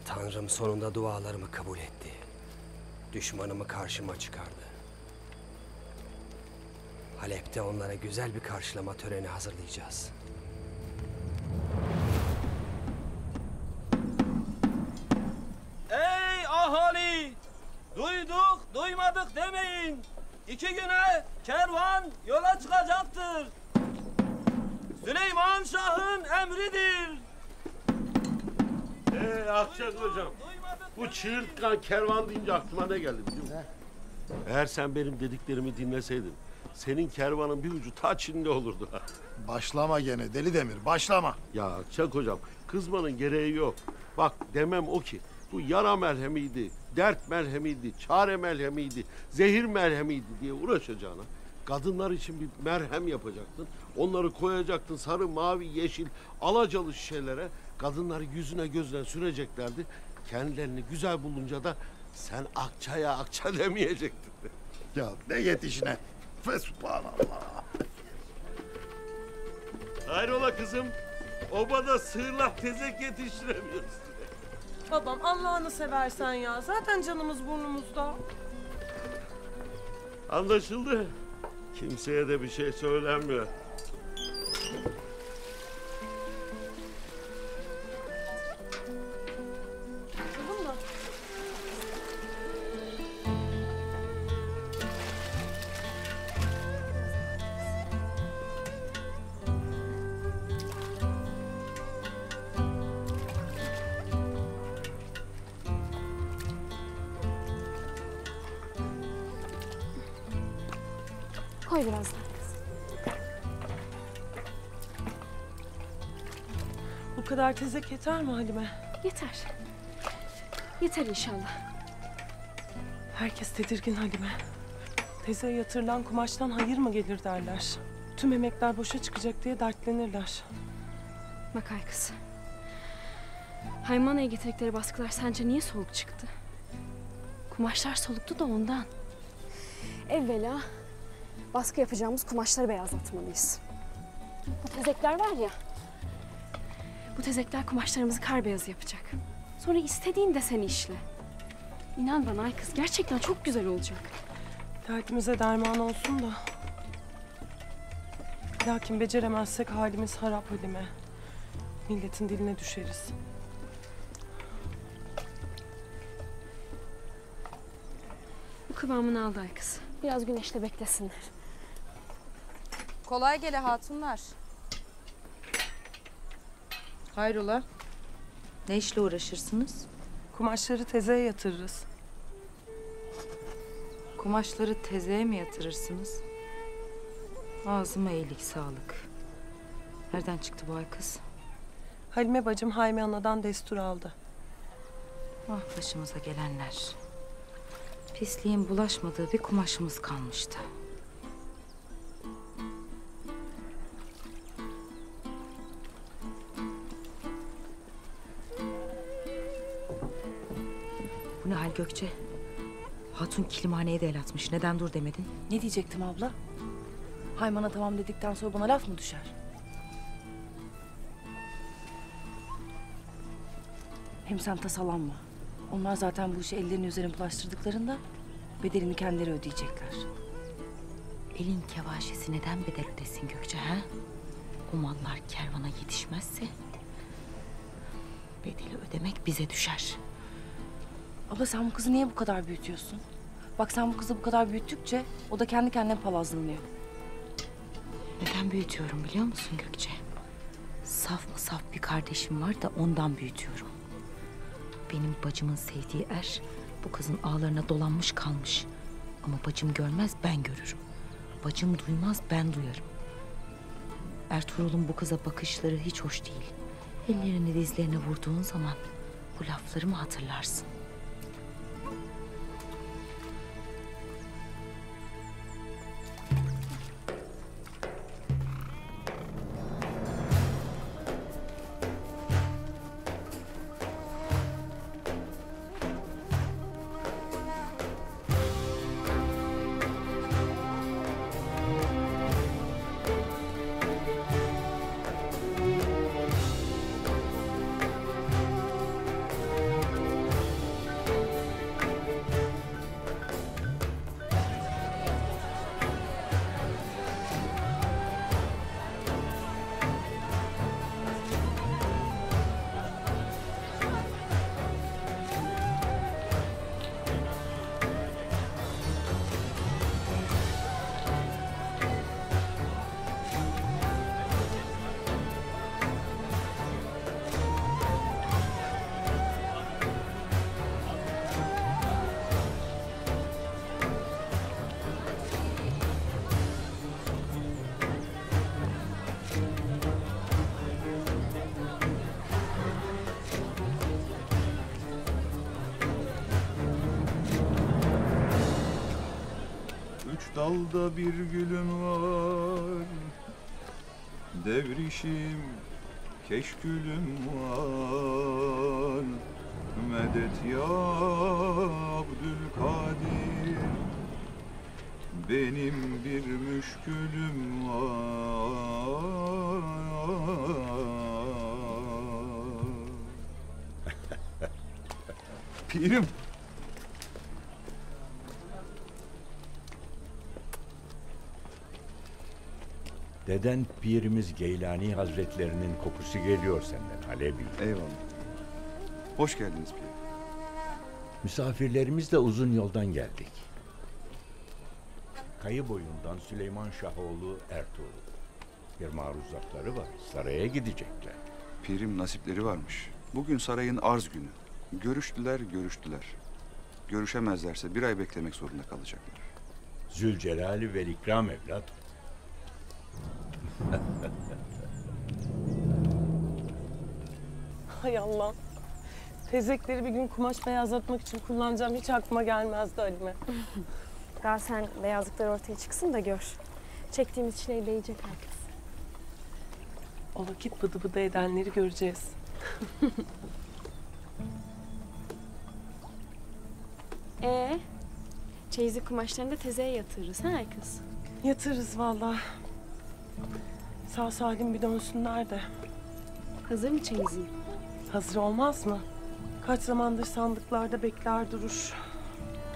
Tanrım sonunda dualarımı kabul etti. Düşmanımı karşıma çıkardı. Halep'te onlara güzel bir karşılama töreni hazırlayacağız. Duymadık demeyin. İki güne kervan yola çıkacaktır. Süleyman Şah'ın emridir. Ee Akçak hocam. Bu çığırtkan kervan deyince aklıma ne geldi biliyor musun? Eğer sen benim dediklerimi dinleseydin senin kervanın bir ucu ta Çin'de olurdu. Başlama gene deli demir başlama. Ya Akçak hocam kızmanın gereği yok. Bak demem o ki bu yara merhemiydi, dert merhemiydi, çare merhemiydi, zehir merhemiydi diye uğraşacağına kadınlar için bir merhem yapacaktın. Onları koyacaktın sarı, mavi, yeşil, alacalı şişelere. Kadınları yüzüne gözüne süreceklerdi. Kendilerini güzel bulunca da sen akçaya akça demeyecektin. Ya ne yetişine. Fe subhanallah. Hayrola kızım? Obada sığırlak tezek yetiştiremiyoruz. Babam Allah'ını seversen ya. Zaten canımız burnumuzda. Anlaşıldı. Kimseye de bir şey söylenmiyor. Kadar tezek yeter mi Halime? Yeter. Yeter inşallah. Herkes tedirgin Halime. Tezeye yatırılan kumaştan hayır mı gelir derler. Tüm emekler boşa çıkacak diye dertlenirler. Bak ay kız. Haymana'ya getirdikleri baskılar sence niye soluk çıktı? Kumaşlar soluktu da ondan. Evvela baskı yapacağımız kumaşları beyazlatmalıyız. Bu tezekler var ya, Bu tezekler kumaşlarımızı kar beyazı yapacak. Sonra istediğin deseni işle. İnan bana ay kız gerçekten çok güzel olacak. Derdimize derman olsun da. Lakin beceremezsek halimiz harap Halime. Milletin diline düşeriz. Bu kıvamını aldı ay kız. biraz güneşte beklesinler. Kolay gele hatunlar. Hayrola? Ne işle uğraşırsınız? Kumaşları tezeye yatırırız. Kumaşları tezeye mi yatırırsınız? Ağzıma iyilik sağlık. Nereden çıktı bu ay kız? Halime bacım Hayme Ana'dan destur aldı. Ah başımıza gelenler. Pisliğin bulaşmadığı bir kumaşımız kalmıştı. Bu ne hal Gökçe? Hatun kilimhaneye de el atmış. Neden dur demedin? Ne diyecektim abla? Haymana tamam dedikten sonra bana laf mı düşer? Hem sen tasalanma. Onlar zaten bu işi ellerinin üzerine bulaştırdıklarında bedelini kendileri ödeyecekler. Elin kevaşesi neden bedel ödesin Gökçe ha? O mallar kervana yetişmezse bedeli ödemek bize düşer. Abla sen bu kızı niye bu kadar büyütüyorsun? Bak sen bu kızı bu kadar büyüttükçe o da kendi kendine palazlanıyor. Neden büyütüyorum biliyor musun Gökçe? Saf mı saf bir kardeşim var da ondan büyütüyorum. Benim bacımın sevdiği er bu kızın ağlarına dolanmış kalmış. Ama bacım görmez ben görürüm. Bacım duymaz ben duyarım. Ertuğrul'un bu kıza bakışları hiç hoş değil. Ellerini dizlerine vurduğun zaman bu laflarımı hatırlarsın. Dalda bir gülüm var. Devrişim keşkülüm var. Medet ya Abdülkadir. Benim bir müşkülüm var. Pirim Deden Pirimiz Geylani Hazretlerinin kokusu geliyor senden Alevi. Eyvallah. Hoş geldiniz Pir. Misafirlerimiz de uzun yoldan geldik. Kayı boyundan Süleyman Şahoğlu Ertuğrul. Bir maruzatları var. Saraya gidecekler. Pirim nasipleri varmış. Bugün sarayın arz günü. Görüştüler, görüştüler. Görüşemezlerse bir ay beklemek zorunda kalacaklar. Zülcelali ve İkram evlat. Hay Allah. Tezekleri bir gün kumaş beyazlatmak için kullanacağım hiç aklıma gelmezdi Halime. Daha sen beyazlıklar ortaya çıksın da gör. Çektiğimiz çileyi değecek herkes. O vakit bıdı bıdı edenleri göreceğiz. Ee, çeyizlik kumaşlarını da tezeye yatırırız ha kız? Yatırız vallahi. Sağ salim bir dönsünler de. Hazır mı çeyizin? Hazır olmaz mı? Kaç zamandır sandıklarda bekler durur.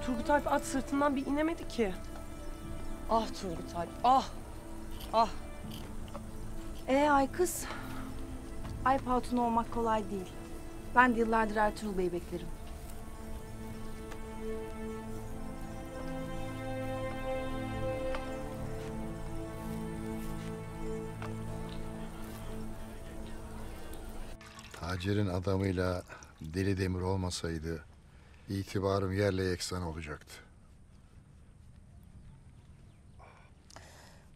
Turgut Alp at sırtından bir inemedi ki. Ah Turgut Alp, ah! Ah! Ee ay kız. Alp Hatun olmak kolay değil. Ben de yıllardır Ertuğrul Bey'i beklerim. Tacer'in adamıyla Deli Demir olmasaydı itibarım yerle yeksan olacaktı.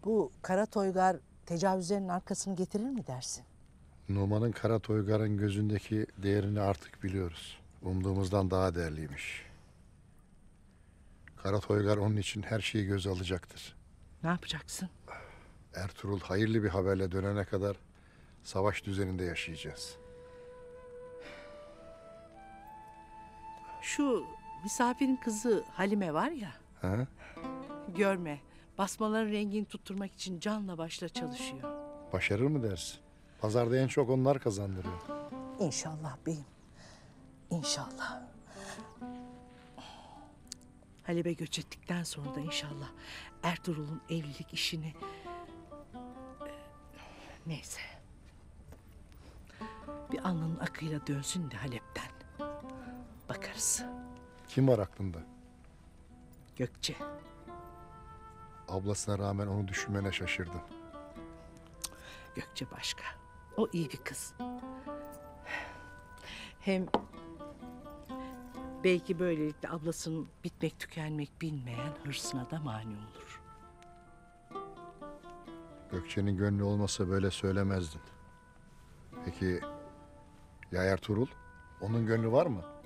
Bu Kara Toygar tecavüzlerin arkasını getirir mi dersin? Numan'ın Kara Toygar'ın gözündeki değerini artık biliyoruz. Umduğumuzdan daha değerliymiş. Kara Toygar onun için her şeyi göze alacaktır. Ne yapacaksın? Ertuğrul hayırlı bir haberle dönene kadar savaş düzeninde yaşayacağız. Şu misafirin kızı Halime var ya, Ha? görme. Basmaların rengini tutturmak için canla başla çalışıyor. Başarır mı dersin? Pazarda en çok onlar kazandırıyor. İnşallah beyim. İnşallah. Halebe göç ettikten sonra da inşallah Ertuğrul'un evlilik işini... Neyse. Bir alnının akıyla dönsün de Halep'ten. Bakarız. Kim var aklında? Gökçe. Ablasına rağmen onu düşünmene şaşırdım. Gökçe başka. O iyi bir kız. Hem belki böylelikle ablasının bitmek tükenmek bilmeyen hırsına da mani olur. Gökçe'nin gönlü olmasa böyle söylemezdin. Peki ya Ertuğrul? Onun gönlü var mı?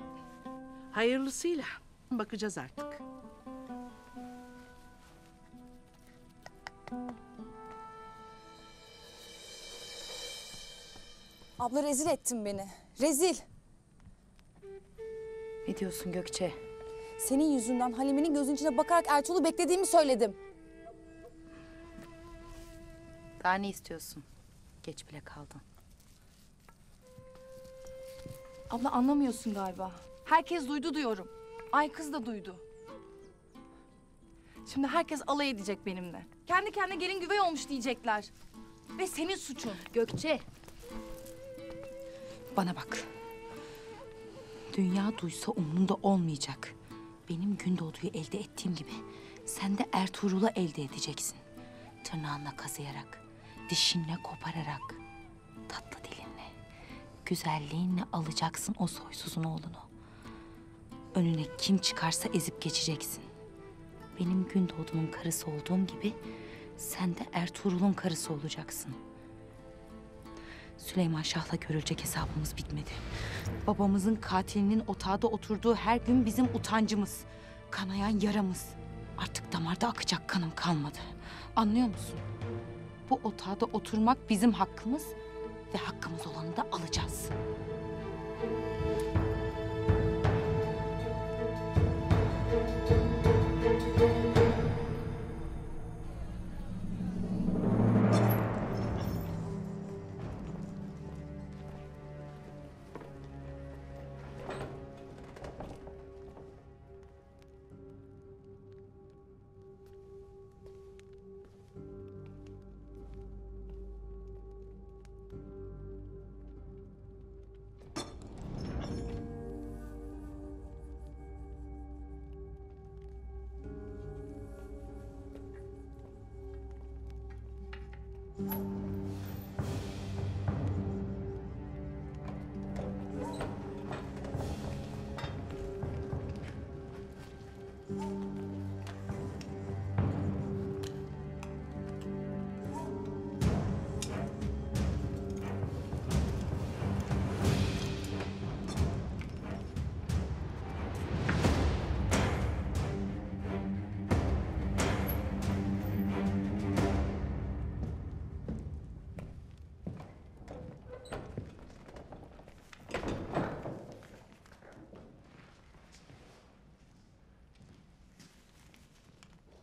Hayırlısıyla bakacağız artık. Abla rezil ettin beni. Rezil. Ne diyorsun Gökçe? Senin yüzünden Halime'nin gözünün içine bakarak Ertuğrul'u beklediğimi söyledim. Daha ne istiyorsun? Geç bile kaldın. Abla anlamıyorsun galiba. Herkes duydu diyorum. Ay kız da duydu. Şimdi herkes alay edecek benimle. Kendi kendine gelin güvey olmuş diyecekler. Ve senin suçun. Gökçe. Bana bak. Dünya duysa umrunda olmayacak. Benim Gündoğdu'yu elde ettiğim gibi sen de Ertuğrul'u elde edeceksin. Tırnağınla kazıyarak, dişinle kopararak, tatlı dilinle, güzelliğinle alacaksın o soysuzun oğlunu. Önüne kim çıkarsa ezip geçeceksin. Benim Gündoğdu'nun karısı olduğum gibi sen de Ertuğrul'un karısı olacaksın. Süleyman Şah'la görülecek hesabımız bitmedi. Babamızın katilinin otağda oturduğu her gün bizim utancımız, kanayan yaramız. Artık damarda akacak kanım kalmadı. Anlıyor musun? Bu otağda oturmak bizim hakkımız ve hakkımız olanı da alacağız.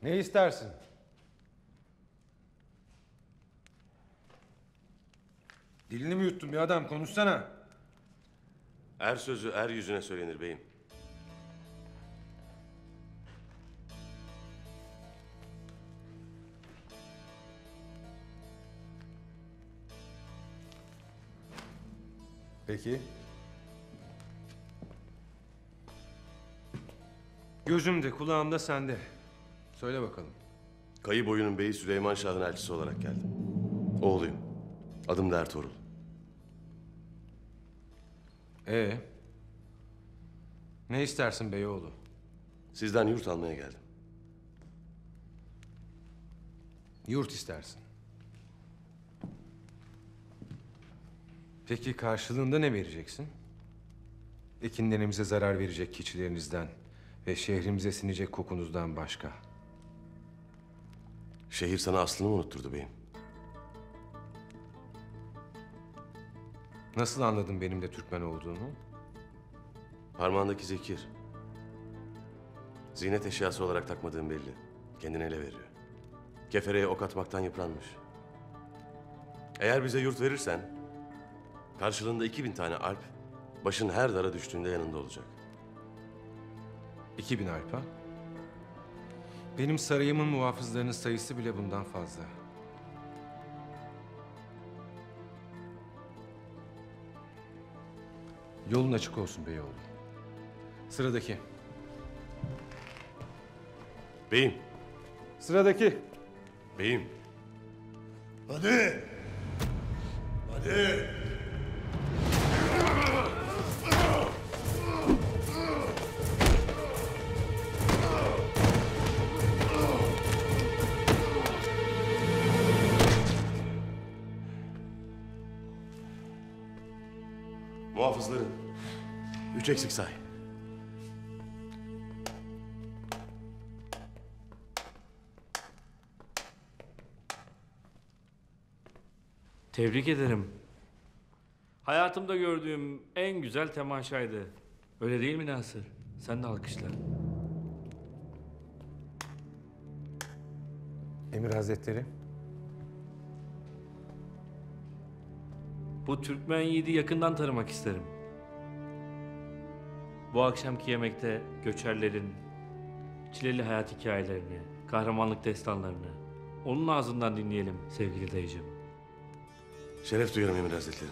Ne istersin? Dilini mi yuttun bir adam konuşsana. Er sözü er yüzüne söylenir beyim. Peki. Gözümde, kulağımda sende. Söyle bakalım. Kayı boyunun beyi Süleyman Şah'ın elçisi olarak geldim. Oğluyum. Adım da Ertuğrul. Ee? Ne istersin beyoğlu? Sizden yurt almaya geldim. Yurt istersin. Peki karşılığında ne vereceksin? Ekinlerimize zarar verecek keçilerinizden ve şehrimize sinecek kokunuzdan başka. Şehir sana aslını mı unutturdu beyim? Nasıl anladın benim de Türkmen olduğumu? Parmağındaki zekir. Ziynet eşyası olarak takmadığın belli. Kendini ele veriyor. Kefereye ok atmaktan yıpranmış. Eğer bize yurt verirsen... ...karşılığında 2000 tane alp... ...başın her dara düştüğünde yanında olacak. 2000 arpa. Benim sarayımın muhafızlarının sayısı bile bundan fazla. Yolun açık olsun beyoğlu. Sıradaki. Beyim. Sıradaki. Beyim. Hadi. Hadi. Eksik say. Tebrik ederim. Hayatımda gördüğüm en güzel temaşaydı. Öyle değil mi Nasır? Sen de alkışla. Emir Hazretleri. Bu Türkmen yiğidi yakından tanımak isterim. Bu akşamki yemekte göçerlerin çileli hayat hikayelerini, kahramanlık destanlarını onun ağzından dinleyelim sevgili dayıcığım. Şeref duyarım Emir Hazretleri.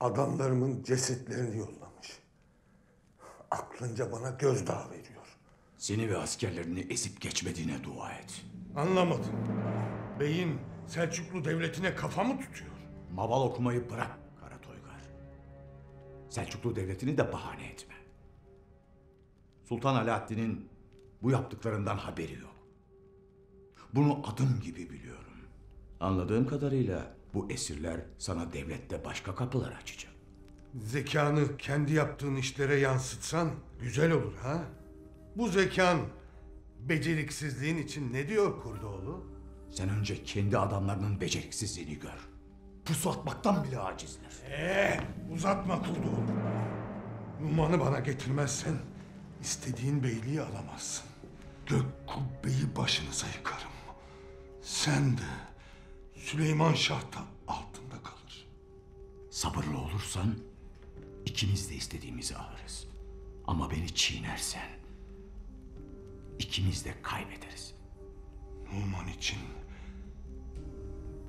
Adamlarımın cesetlerini yollamış. Aklınca bana gözdağı veriyor. Seni ve askerlerini ezip geçmediğine dua et. Anlamadım. Beyin Selçuklu devletine kafa mı tutuyor? Maval okumayı bırak Kara Toygar. Selçuklu devletini de bahane etme. Sultan Alaaddin'in bu yaptıklarından haberi yok. Bunu adım gibi biliyorum. Anladığım kadarıyla bu esirler sana devlette başka kapılar açacak. Zekanı kendi yaptığın işlere yansıtsan güzel olur ha? Bu zekan beceriksizliğin için ne diyor Kurdoğlu? Sen önce kendi adamlarının beceriksizliğini gör. Pusu atmaktan bile acizler. Ee, uzatma Kurdoğlu. Numan'ı bana getirmezsen istediğin beyliği alamazsın. Gök kubbeyi başınıza yıkarım. Sen de Süleyman Şah da altında kalır. Sabırlı olursan ikimiz de istediğimizi alırız. Ama beni çiğnersen ikimiz de kaybederiz. Numan için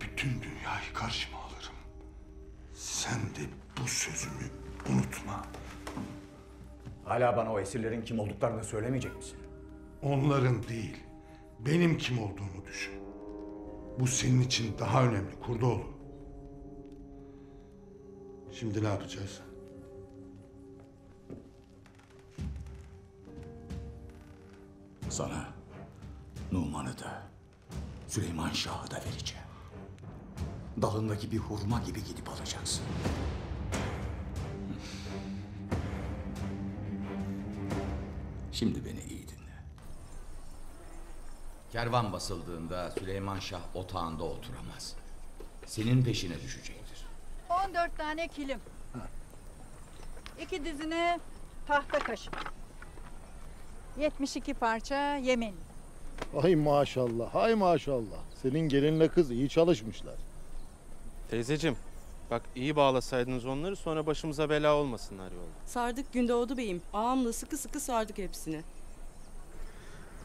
bütün dünyayı karşıma alırım. Sen de bu sözümü unutma. Hala bana o esirlerin kim olduklarını söylemeyecek misin? Onların değil, benim kim olduğumu düşün. Bu senin için daha önemli Kurdoğlu. Şimdi ne yapacağız? Sana Numan'ı da Süleyman Şah'ı da vereceğim. Dalındaki bir hurma gibi gidip alacaksın. Şimdi beni iyi dinle. Kervan basıldığında Süleyman Şah otağında oturamaz. Senin peşine düşecektir. 14 tane kilim. İki dizine tahta kaşık. 72 parça yemin. Ay maşallah, ay maşallah. Senin gelinle kız iyi çalışmışlar. Teyzeciğim, bak iyi bağlasaydınız onları sonra başımıza bela olmasınlar yolda. Sardık Gündoğdu Bey'im. Ağamla sıkı sıkı sardık hepsini.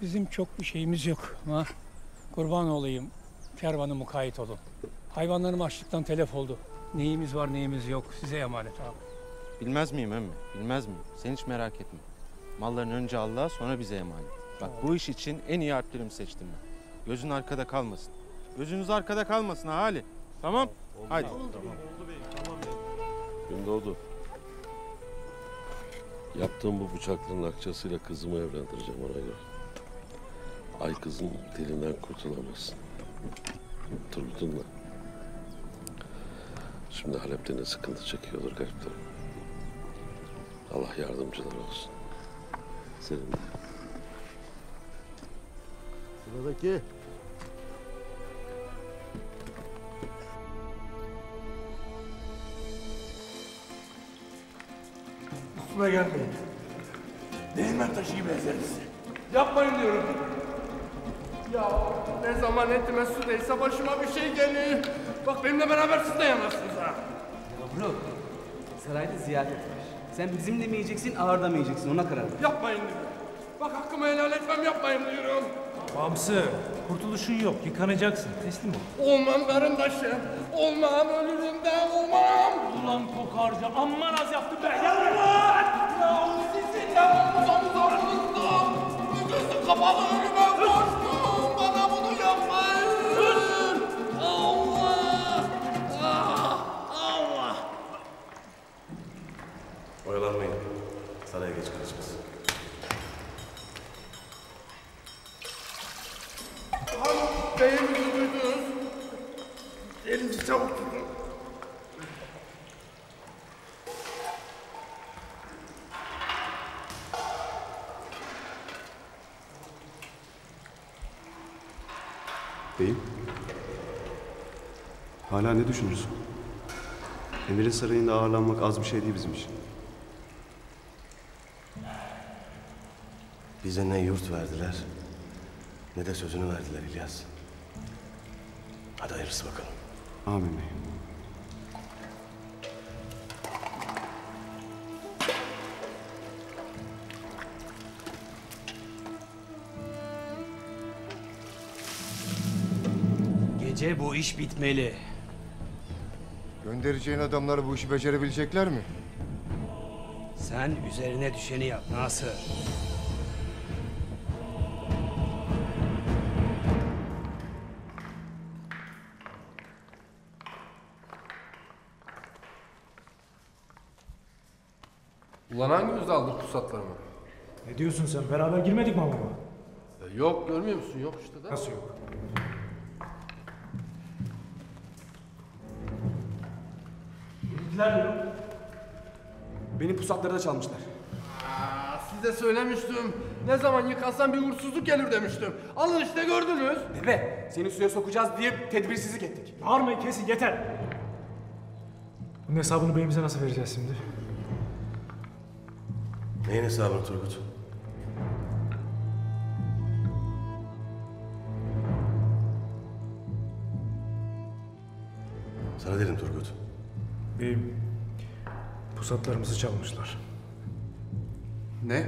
Bizim çok bir şeyimiz yok ama kurban olayım kervanı mukayyet olun. Hayvanlarım açlıktan telef oldu. Neyimiz var neyimiz yok size emanet abi. Bilmez miyim emmi? Bilmez miyim? Sen hiç merak etme. Malların önce Allah'a sonra bize emanet. Bak bu iş için en iyi harplerimi seçtim ben. Gözün arkada kalmasın. Gözünüz arkada kalmasın ha Ali. Tamam? Haydi. Gündoğdu. Yaptığım bu bıçaklığın akçasıyla kızımı evlendireceğim ona göre. Ay kızın dilinden kurtulamazsın. Turgut'unla. Şimdi Halep'te ne sıkıntı çekiyordur gariplerim. Allah yardımcılar olsun. De. Sıradaki. Üstüme gelmeyin. Değirmen taşı gibi ezeriz. Yapmayın diyorum. Ya ne zaman etime su değse başıma bir şey gelir. Bak benimle beraber siz de yanarsınız ha. Yavrum, sarayda ziyaret var. Sen bizimle mi yiyeceksin, ağırda mı yiyeceksin ona karar ver. Yapmayın diyorum. Bak hakkımı helal etmem yapmayın diyorum. Bamsı, kurtuluşun yok. Yıkanacaksın. Teslim ol. Olmam karındaşı. Olmam ölürüm de olmam. Ulan kokarca, amman az yaptın be. Yavrum! Ya sizin yavrunuza zorunuzdu. Bu gözü kapalı geç kalacağız. Hanım beyimizi duydunuz. Elinizi çabuk tutun. Beyim. Hala ne düşünürsün? Emir'in sarayında ağırlanmak az bir şey değil bizim için. Bize ne yurt verdiler ne de sözünü verdiler İlyas. Hadi hayırlısı bakalım. Amin beyim. Gece bu iş bitmeli. Göndereceğin adamlar bu işi becerebilecekler mi? Sen üzerine düşeni yap Nasır. Ulan hangimiz aldık pusatlarını? Ne diyorsun sen? Beraber girmedik mi hamama? E, yok görmüyor musun? Yok işte de. Nasıl yok? Girdiler diyor. Beni pusatları da çalmışlar. Aa, size söylemiştim. Ne zaman yıkansam bir uğursuzluk gelir demiştim. Alın işte gördünüz. Bebe seni suya sokacağız diye tedbirsizlik ettik. Bağırmayın kesin yeter. Bunun hesabını beyimize nasıl vereceğiz şimdi? Neyin hesabını Turgut? Sana dedim Turgut. Beyim, pusatlarımızı çalmışlar. Ne?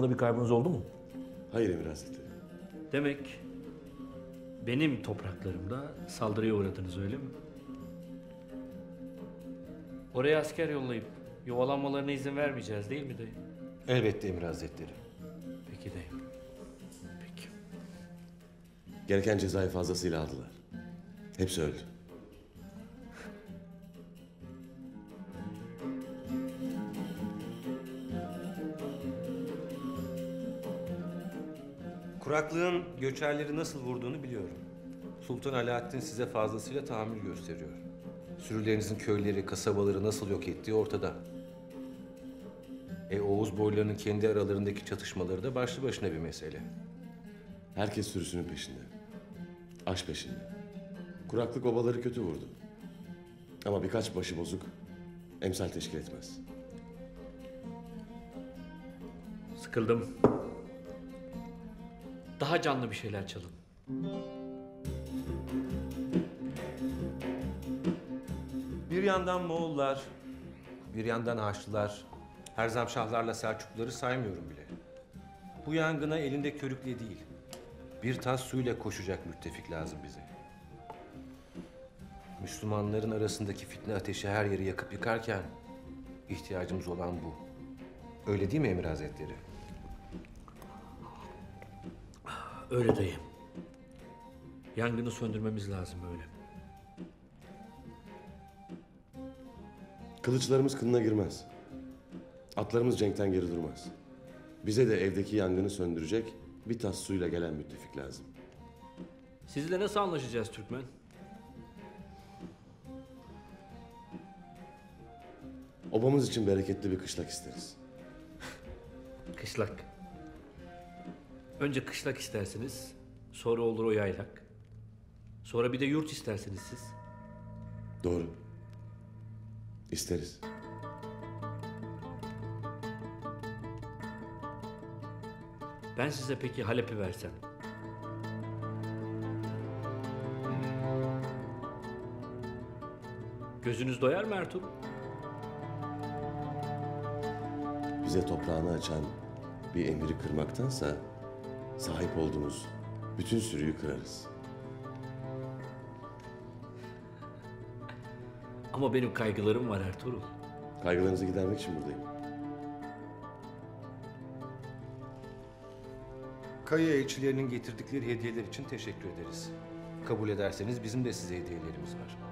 Çatışmada bir kaybınız oldu mu? Hayır Emir Hazretleri. Demek benim topraklarımda saldırıya uğradınız öyle mi? Oraya asker yollayıp yuvalanmalarına izin vermeyeceğiz değil mi dayı? Elbette Emir Hazretleri. Peki dayı. Peki. Gereken cezayı fazlasıyla aldılar. Hepsi öldü. Kuraklığın göçerleri nasıl vurduğunu biliyorum. Sultan Alaaddin size fazlasıyla tahammül gösteriyor. Sürülerinizin köyleri, kasabaları nasıl yok ettiği ortada. E Oğuz boylarının kendi aralarındaki çatışmaları da başlı başına bir mesele. Herkes sürüsünün peşinde. Aş peşinde. Kuraklık obaları kötü vurdu. Ama birkaç başı bozuk emsal teşkil etmez. Sıkıldım. Daha canlı bir şeyler çalın. Bir yandan Moğollar, bir yandan Haçlılar, Herzamşahlarla Selçukluları saymıyorum bile. Bu yangına elinde körükle değil, bir tas suyla koşacak müttefik lazım bize. Müslümanların arasındaki fitne ateşi her yeri yakıp yıkarken ihtiyacımız olan bu. Öyle değil mi Emir Hazretleri? Öyle dayı. Yangını söndürmemiz lazım öyle. Kılıçlarımız kınına girmez. Atlarımız cenkten geri durmaz. Bize de evdeki yangını söndürecek bir tas suyla gelen müttefik lazım. Sizle nasıl anlaşacağız Türkmen? Obamız için bereketli bir kışlak isteriz. Kışlak. Önce kışlak istersiniz. Sonra olur o yaylak. Sonra bir de yurt istersiniz siz. Doğru. İsteriz. Ben size peki Halep'i versem. Gözünüz doyar mı Ertuğrul? Bize toprağını açan bir emiri kırmaktansa sahip olduğumuz bütün sürüyü kırarız. Ama benim kaygılarım var Ertuğrul. Kaygılarınızı gidermek için buradayım. Kaya elçilerinin getirdikleri hediyeler için teşekkür ederiz. Kabul ederseniz bizim de size hediyelerimiz var.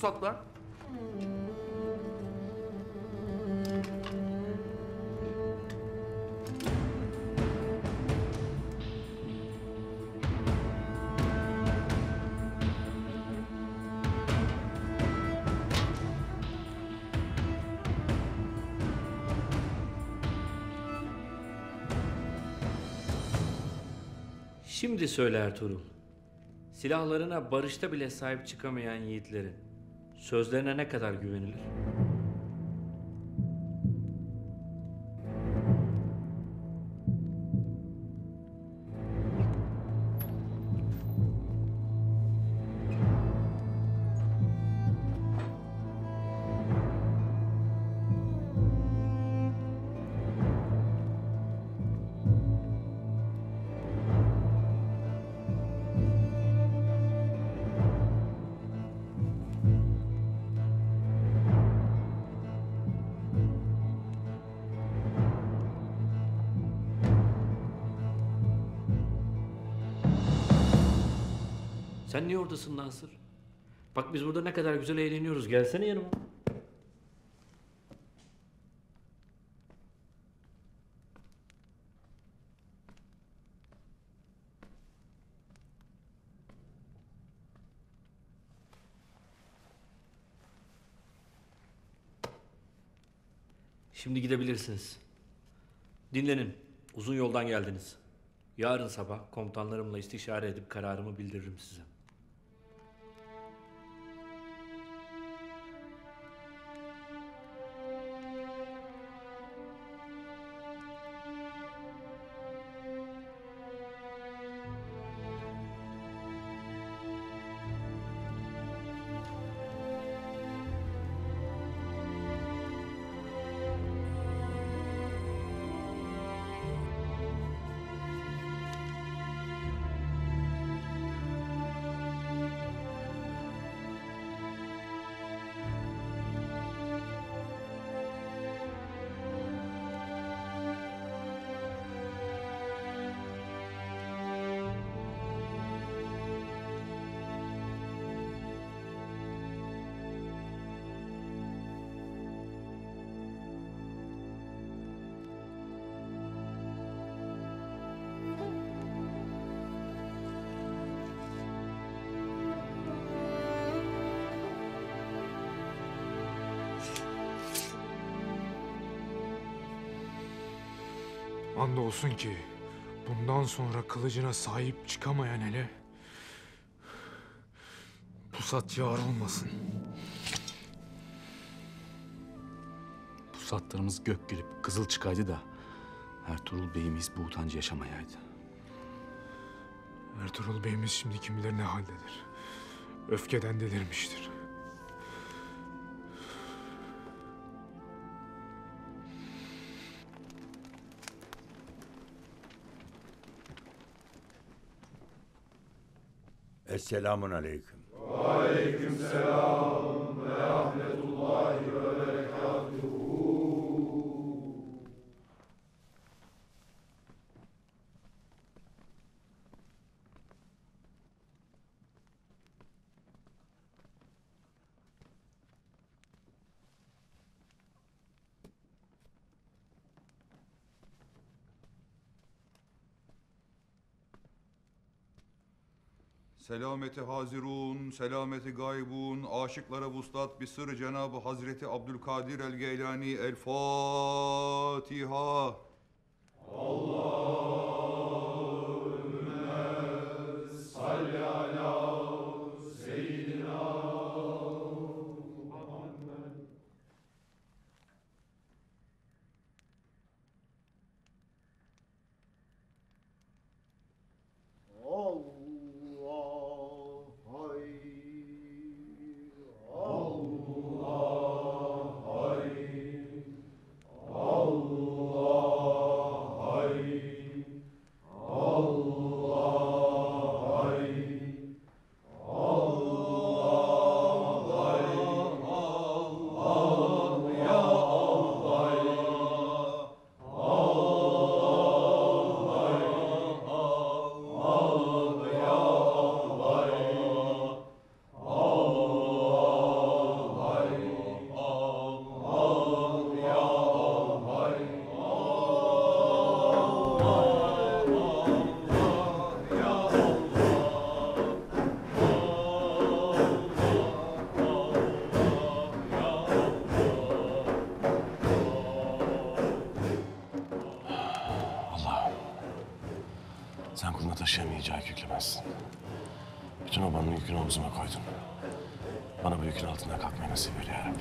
Pusatlar. Şimdi söyle Ertuğrul. Silahlarına barışta bile sahip çıkamayan yiğitlerin sözlerine ne kadar güvenilir? Niye oradasın Nasır? Bak biz burada ne kadar güzel eğleniyoruz. Gelsene yanıma. Şimdi gidebilirsiniz. Dinlenin. Uzun yoldan geldiniz. Yarın sabah komutanlarımla istişare edip kararımı bildiririm size. Andolsun ki bundan sonra kılıcına sahip çıkamayan ele pusat yar olmasın. Pusatlarımız gök gülüp kızıl çıkaydı da Ertuğrul Bey'imiz bu utancı yaşamayaydı. Ertuğrul Bey'imiz şimdi kim bilir ne haldedir. Öfkeden delirmiştir. Esselamun aleyküm. Aleyküm selam Selameti hazirun, selameti gaybun, aşıklara vuslat bir sır Cenabı Hazreti Abdülkadir el Geylani el Fatiha. Taşıyamayacağı yük yüklemezsin. Bütün obanın yükünü omzuma koydun. Bana bu yükün altından kalkmayı nasip eyle ya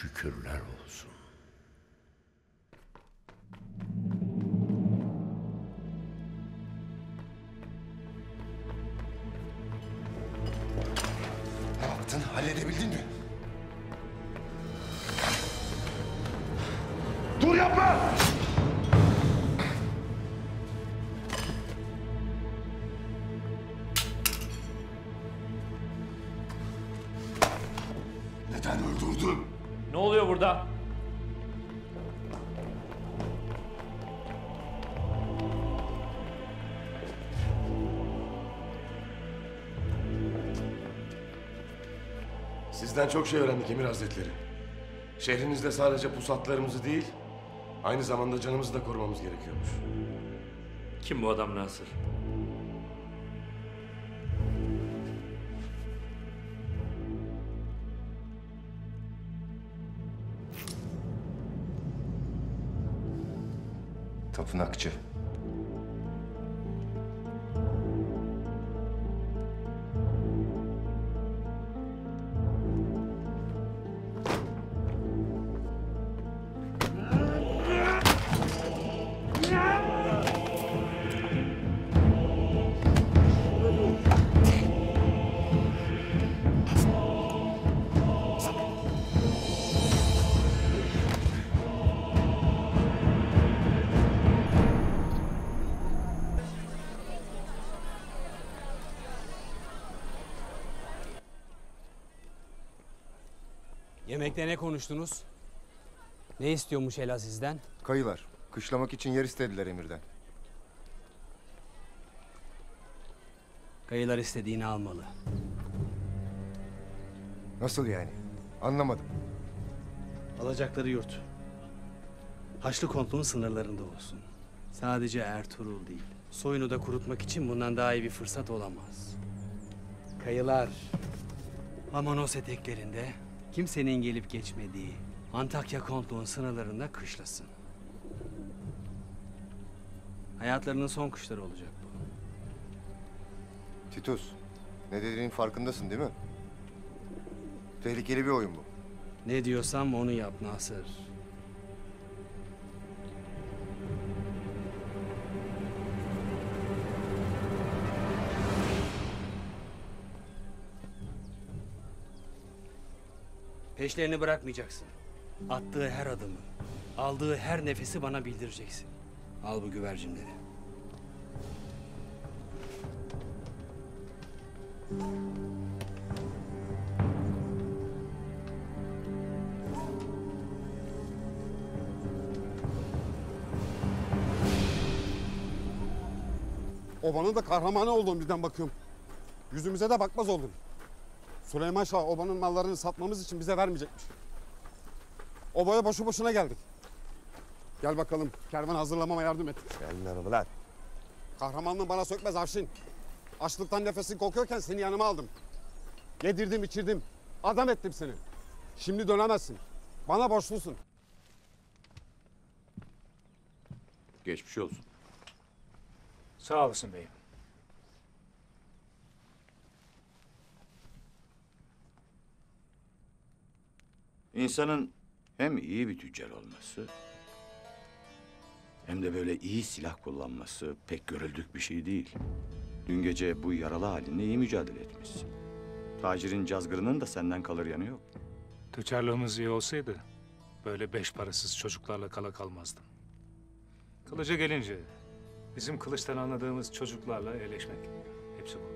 şükürler olsun. Sizden çok şey öğrendik Emir Hazretleri. Şehrinizde sadece pusatlarımızı değil, aynı zamanda canımızı da korumamız gerekiyormuş. Kim bu adam Nasır? Tapınakçı. Yemekte ne konuştunuz? Ne istiyormuş Ela sizden? Kayılar. Kışlamak için yer istediler emirden. Kayılar istediğini almalı. Nasıl yani? Anlamadım. Alacakları yurt. Haçlı kontuğun sınırlarında olsun. Sadece Ertuğrul değil. Soyunu da kurutmak için bundan daha iyi bir fırsat olamaz. Kayılar. Amanos eteklerinde kimsenin gelip geçmediği Antakya kontluğun sınırlarında kışlasın. Hayatlarının son kışları olacak bu. Titus, ne dediğinin farkındasın değil mi? Tehlikeli bir oyun bu. Ne diyorsam onu yap Nasır. Peşlerini bırakmayacaksın. Attığı her adımı, aldığı her nefesi bana bildireceksin. Al bu güvercinleri. Obanın da kahramanı olduğum birden bakıyorum. Yüzümüze de bakmaz oldun. Süleyman Şah obanın mallarını satmamız için bize vermeyecekmiş. Obaya boşu boşuna geldik. Gel bakalım kervan hazırlamama yardım et. Gelmiyorum lan. Kahramanlığın bana sökmez Avşin. Açlıktan nefesin kokuyorken seni yanıma aldım. Yedirdim içirdim. Adam ettim seni. Şimdi dönemezsin. Bana borçlusun. Geçmiş olsun. Sağ olasın beyim. İnsanın hem iyi bir tüccar olması hem de böyle iyi silah kullanması pek görüldük bir şey değil. Dün gece bu yaralı halinle iyi mücadele etmişsin. Tacirin cazgırının da senden kalır yanı yok. Tüccarlığımız iyi olsaydı böyle beş parasız çocuklarla kala kalmazdım. Kılıca gelince bizim kılıçtan anladığımız çocuklarla eğleşmek. Hepsi bu.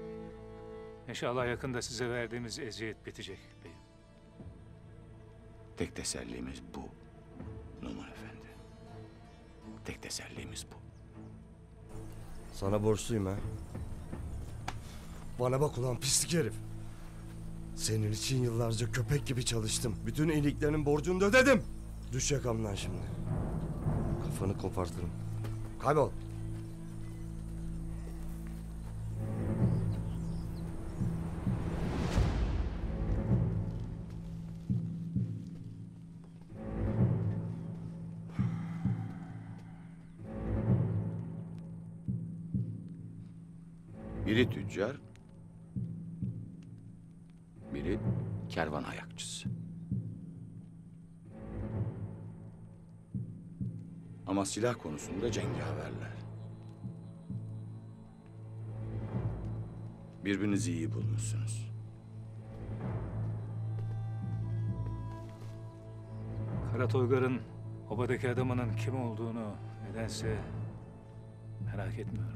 İnşallah yakında size verdiğimiz eziyet bitecek. Tek tesellimiz bu. Numan Efendi. Tek tesellimiz bu. Sana borçluyum ha. Bana bak ulan pislik herif. Senin için yıllarca köpek gibi çalıştım. Bütün iyiliklerinin borcunu da ödedim. Düş yakamdan şimdi. Kafanı kopartırım. Kaybol. tüccar, biri kervan ayakçısı. Ama silah konusunda cengaverler. Birbirinizi iyi bulmuşsunuz. Kara Toygar'ın obadaki adamının kim olduğunu nedense merak etmiyorum.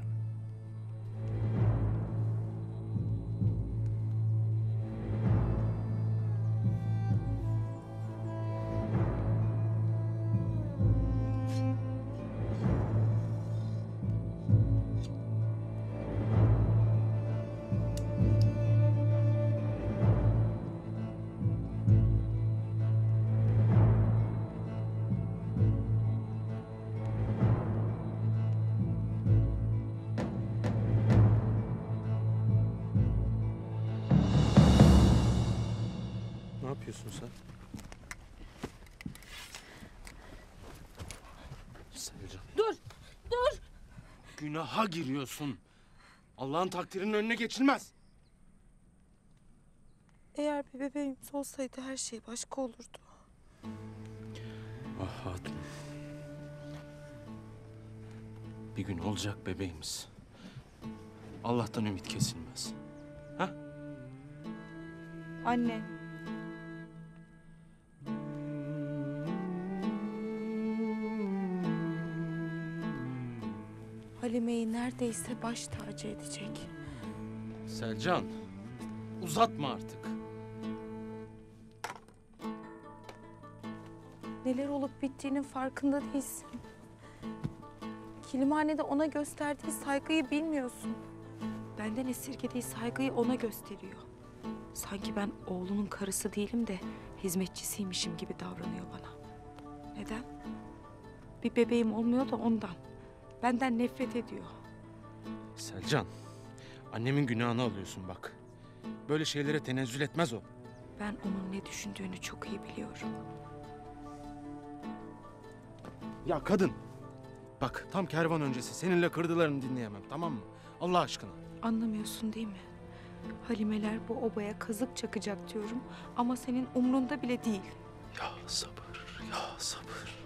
Günaha giriyorsun. Allah'ın takdirinin önüne geçilmez. Eğer bir bebeğimiz olsaydı her şey başka olurdu. Ah hatun. Bir gün olacak bebeğimiz. Allah'tan ümit kesilmez. Anne. Neredeyse baş tacı edecek. Selcan, uzatma artık. Neler olup bittiğinin farkında değilsin. Kilimhanede ona gösterdiği saygıyı bilmiyorsun. Benden esirgediği saygıyı ona gösteriyor. Sanki ben oğlunun karısı değilim de hizmetçisiymişim gibi davranıyor bana. Neden? Bir bebeğim olmuyor da ondan. Benden nefret ediyor. Selcan, annemin günahını alıyorsun bak. Böyle şeylere tenezzül etmez o. Ben onun ne düşündüğünü çok iyi biliyorum. Ya kadın. Bak tam kervan öncesi seninle kırdılarını dinleyemem tamam mı? Allah aşkına. Anlamıyorsun değil mi? Halimeler bu obaya kazık çakacak diyorum ama senin umrunda bile değil. Ya sabır, ya sabır.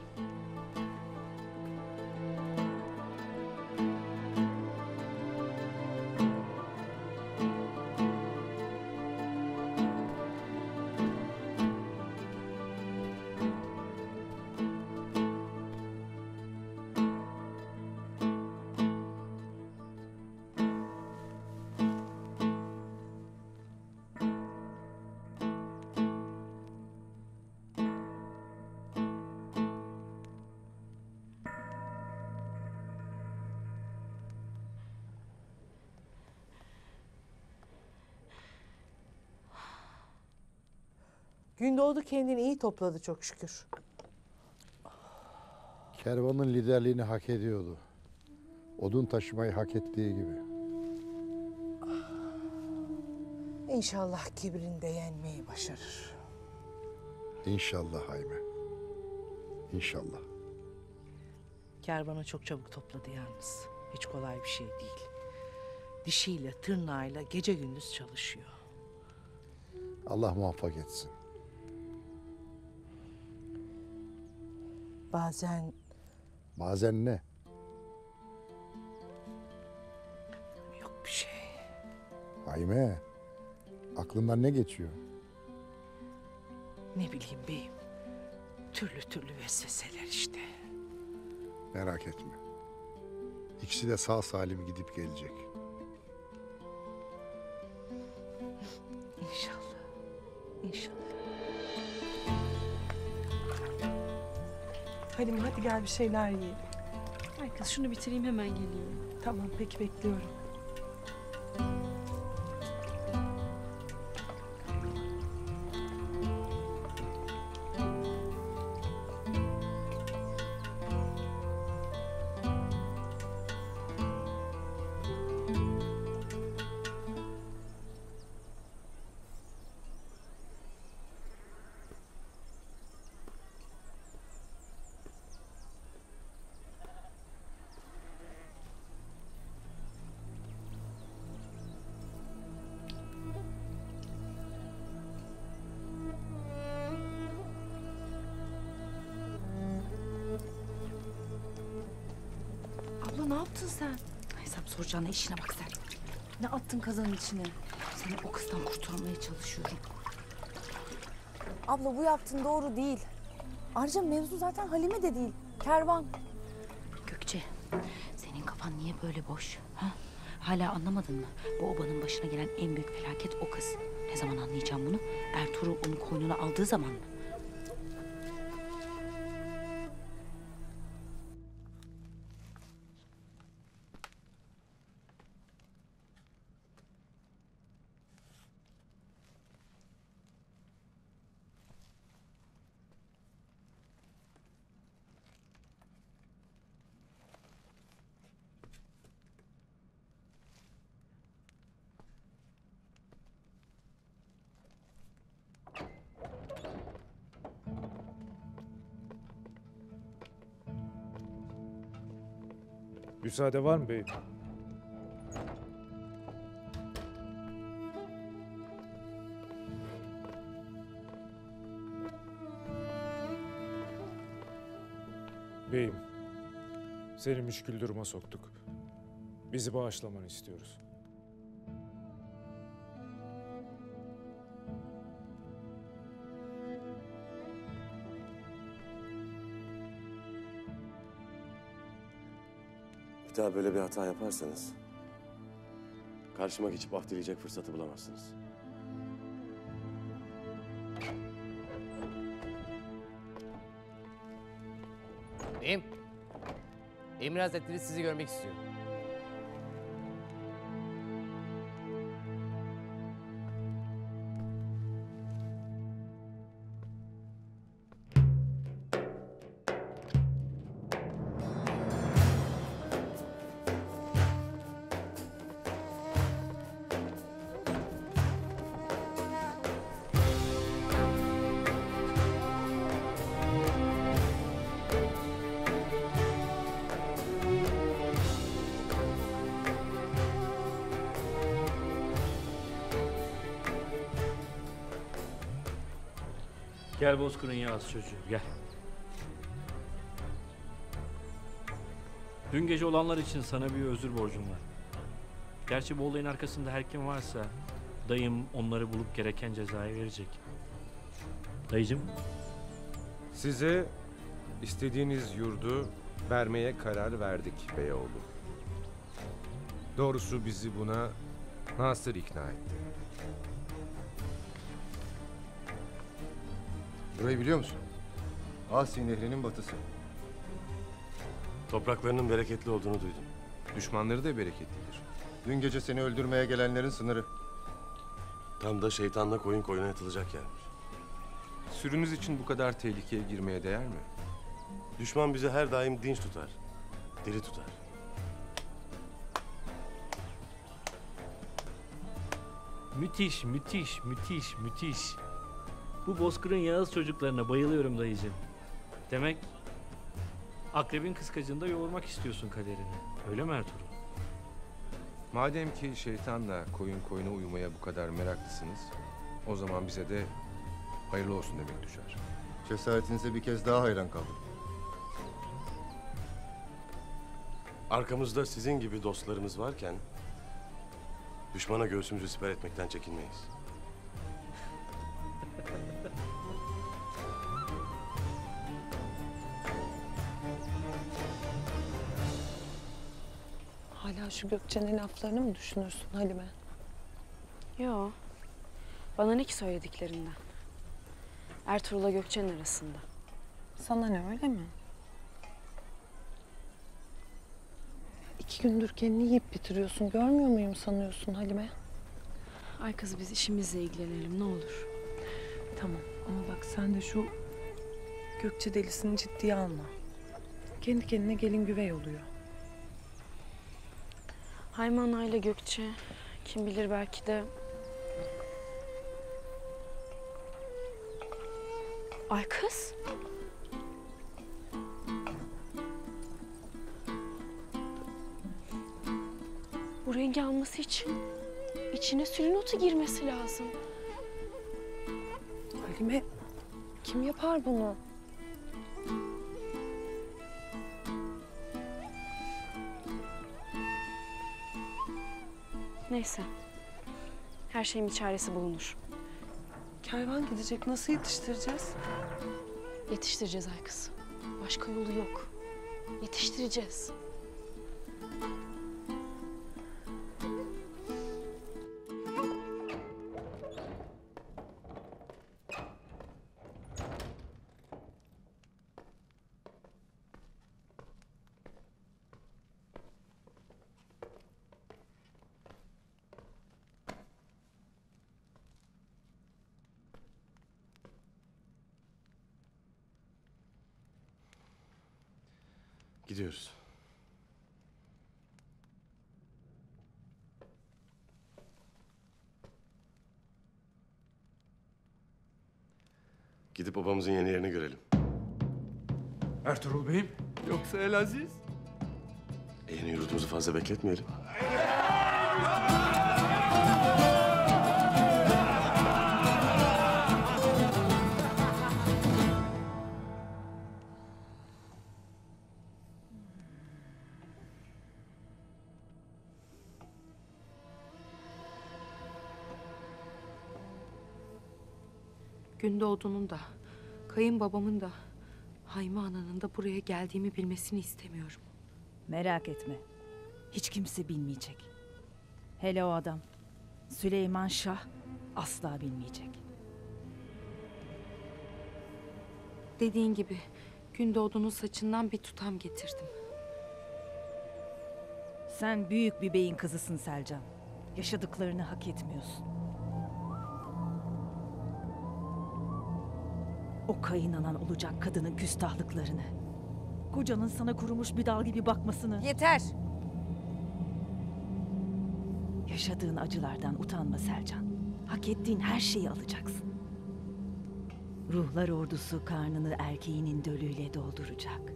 Gündoğdu kendini iyi topladı çok şükür. Kervanın liderliğini hak ediyordu. Odun taşımayı hak ettiği gibi. İnşallah kibrinde yenmeyi başarır. İnşallah Hayme. İnşallah. Kervanı çok çabuk topladı yalnız. Hiç kolay bir şey değil. Dişiyle, tırnağıyla gece gündüz çalışıyor. Allah muvaffak etsin. Bazen Bazen ne? yok bir şey. Hayme. Aklından ne geçiyor? Ne bileyim beyim. Türlü türlü vesveseler işte. Merak etme. İkisi de sağ salim gidip gelecek. Halim hadi gel bir şeyler yiyelim. Ay kız şunu bitireyim hemen geliyorum. Tamam peki bekliyorum. İşine bak sen. Ne attın kazanın içine? Seni o kızdan kurtarmaya çalışıyorum. Abla bu yaptığın doğru değil. Ayrıca mevzu zaten Halime de değil. Kervan. Gökçe, senin kafan niye böyle boş? Ha? Hala anlamadın mı? Bu obanın başına gelen en büyük felaket o kız. Ne zaman anlayacağım bunu? Ertuğrul onu koynuna aldığı zaman mı? Müsaade var mı beyim? Beyim, seni müşkül duruma soktuk. Bizi bağışlamanı istiyoruz. Bir daha böyle bir hata yaparsanız karşıma geçip ah dileyecek fırsatı bulamazsınız. Beyim. Emir Hazretleri sizi görmek istiyor. Gel Bozkır'ın Yağız çocuğu gel. Dün gece olanlar için sana bir özür borcum var. Gerçi bu olayın arkasında her kim varsa dayım onları bulup gereken cezayı verecek. Dayıcım Size istediğiniz yurdu vermeye karar verdik Beyoğlu. Doğrusu bizi buna Nasır ikna etti. Burayı biliyor musun? Asi Nehri'nin batısı. Topraklarının bereketli olduğunu duydum. Düşmanları da bereketlidir. Dün gece seni öldürmeye gelenlerin sınırı. Tam da şeytanla koyun koyuna yatılacak yermiş. Sürünüz için bu kadar tehlikeye girmeye değer mi? Düşman bizi her daim dinç tutar. Diri tutar. müthiş müthiş müthiş müthiş. Bu Bozkır'ın Yağız çocuklarına bayılıyorum dayıcım. Demek akrebin kıskacında yoğurmak istiyorsun kaderini. Öyle mi Ertuğrul? Madem ki şeytanla koyun koyuna uyumaya bu kadar meraklısınız, o zaman bize de hayırlı olsun demek düşer. Cesaretinize bir kez daha hayran kaldım. Arkamızda sizin gibi dostlarımız varken düşmana göğsümüzü siper etmekten çekinmeyiz. Hala şu Gökçe'nin laflarını mı düşünürsün Halime? Yo. Bana ne ki söylediklerinden? Ertuğrul'la Gökçe'nin arasında. Sana ne öyle mi? İki gündür kendini yiyip bitiriyorsun. Görmüyor muyum sanıyorsun Halime? Ay kız biz işimizle ilgilenelim ne olur. Tamam ama bak sen de şu Gökçe delisini ciddiye alma. Kendi kendine gelin güvey oluyor. Hayman ile Gökçe kim bilir belki de... Ay kız. Bu rengi alması için içine sülün otu girmesi lazım. Halime kim yapar bunu? Neyse. Her şeyin bir çaresi bulunur. Kervan gidecek. Nasıl yetiştireceğiz? Yetiştireceğiz ay kız. Başka yolu yok. Yetiştireceğiz. Gidiyoruz. Gidip babamızın yeni yerini görelim. Ertuğrul Bey'im. Yoksa El Aziz? E, yeni yurdumuzu fazla bekletmeyelim. Gündoğdu'nun da, kayınbabamın da, Hayme ananın da buraya geldiğimi bilmesini istemiyorum. Merak etme. Hiç kimse bilmeyecek. Hele o adam. Süleyman Şah asla bilmeyecek. Dediğin gibi Gündoğdu'nun saçından bir tutam getirdim. Sen büyük bir beyin kızısın Selcan. Yaşadıklarını hak etmiyorsun. O kayınanan olacak kadının küstahlıklarını. Kocanın sana kurumuş bir dal gibi bakmasını. Yeter. Yaşadığın acılardan utanma Selcan. Hak ettiğin her şeyi alacaksın. Ruhlar ordusu karnını erkeğinin dölüyle dolduracak.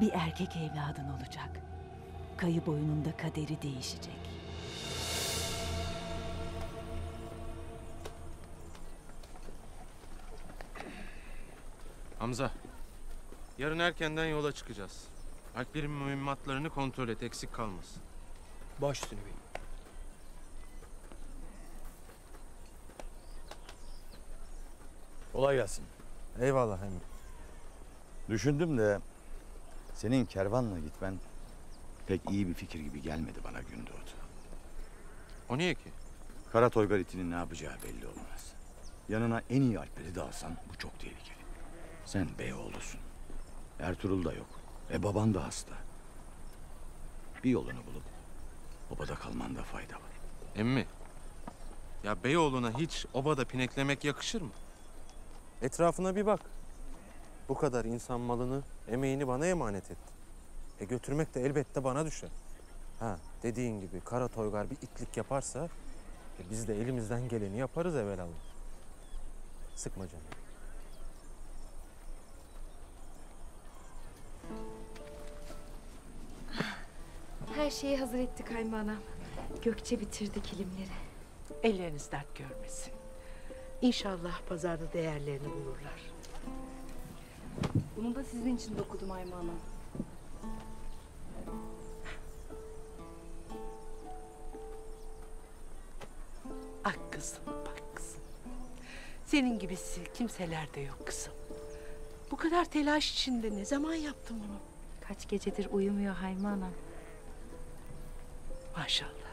Bir erkek evladın olacak. Kayı boyununda kaderi değişecek. Hamza, yarın erkenden yola çıkacağız. Alplerin mühimmatlarını kontrol et, eksik kalmasın. Baş üstüne beyim. Kolay gelsin. Eyvallah emmi. Düşündüm de senin kervanla gitmen pek iyi bir fikir gibi gelmedi bana Gündoğdu. O niye ki? Kara Toygar itinin ne yapacağı belli olmaz. Yanına en iyi alpleri de alsan bu çok tehlikeli. Sen Beyoğlu'sun. Ertuğrul da yok. E baban da hasta. Bir yolunu bulup obada kalmanda fayda var. Emmi, ya Beyoğlu'na hiç obada pineklemek yakışır mı? Etrafına bir bak. Bu kadar insan malını, emeğini bana emanet etti. E götürmek de elbette bana düşer. Ha, dediğin gibi Kara Toygar bir itlik yaparsa e biz de elimizden geleni yaparız evvelallah. Sıkma canım. Her şeyi hazır ettik Hayme anam. Gökçe bitirdi kilimleri. Elleriniz dert görmesin. İnşallah pazarda değerlerini bulurlar. Bunu da sizin için dokudum Hayme anam. Ah kızım, bak kızım. Senin gibisi kimselerde yok kızım. Bu kadar telaş içinde ne zaman yaptın bunu? Kaç gecedir uyumuyor Hayme anam. Maşallah. Halime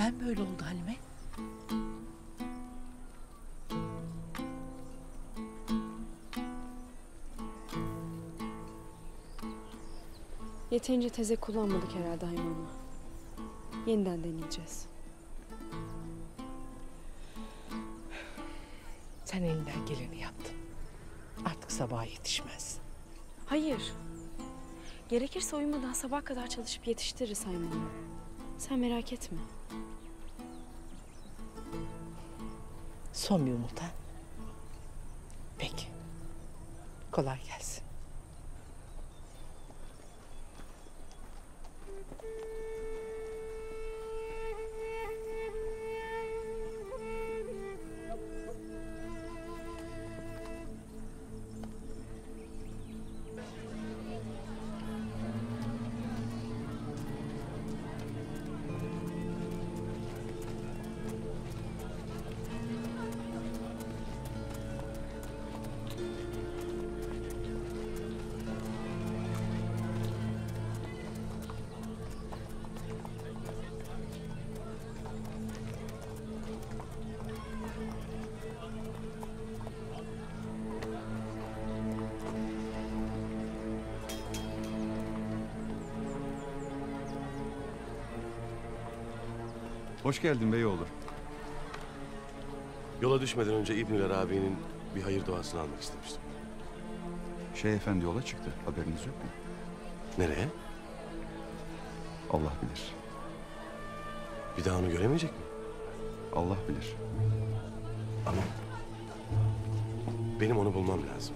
Neden böyle oldu Halime? Yeterince teze kullanmadık herhalde Hayme Ana. Yeniden deneyeceğiz. Sen elinden geleni yaptın. artık sabaha yetişmez. Hayır. Gerekirse uyumadan sabah kadar çalışıp yetiştiririz Hayman'ı. Sen merak etme. Son bir umut ha? Peki. Kolay gelsin. Hoş geldin beyoğlu. Yola düşmeden önce İbnüler abinin bir hayır duasını almak istemiştim. Şeyh efendi yola çıktı. Haberiniz yok mu? Nereye? Allah bilir. Bir daha onu göremeyecek mi? Allah bilir. Ama benim onu bulmam lazım.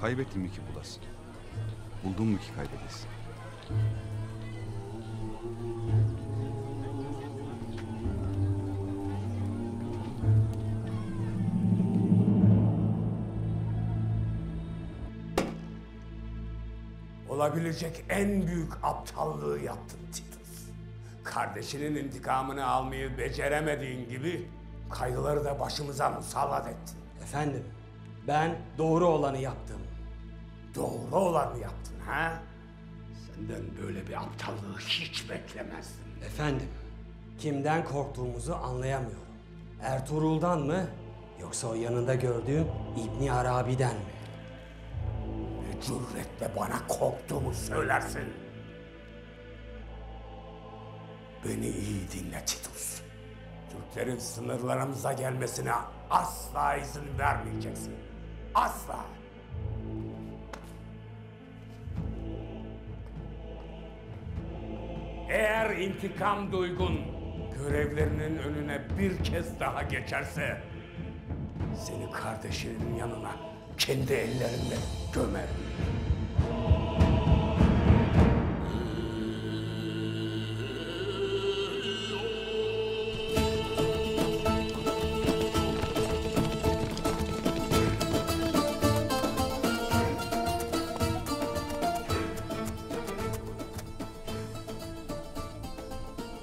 Kaybettin mi ki bulasın? Buldun mu ki kaybedesin? Olabilecek en büyük aptallığı yaptın Titus. Kardeşinin intikamını almayı beceremediğin gibi kayıları da başımıza musallat ettin. Efendim, ben doğru olanı yaptım. Doğru olanı yaptın ha? Senden böyle bir aptallığı hiç beklemezdim. Efendim, kimden korktuğumuzu anlayamıyorum. Ertuğrul'dan mı yoksa o yanında gördüğüm İbni Arabi'den mi? Cüretle bana korktuğumu söylersin. Beni iyi dinle Titus. Türklerin sınırlarımıza gelmesine asla izin vermeyeceksin. Asla. Eğer intikam duygun görevlerinin önüne bir kez daha geçerse seni kardeşinin yanına kendi ellerimle gömerim.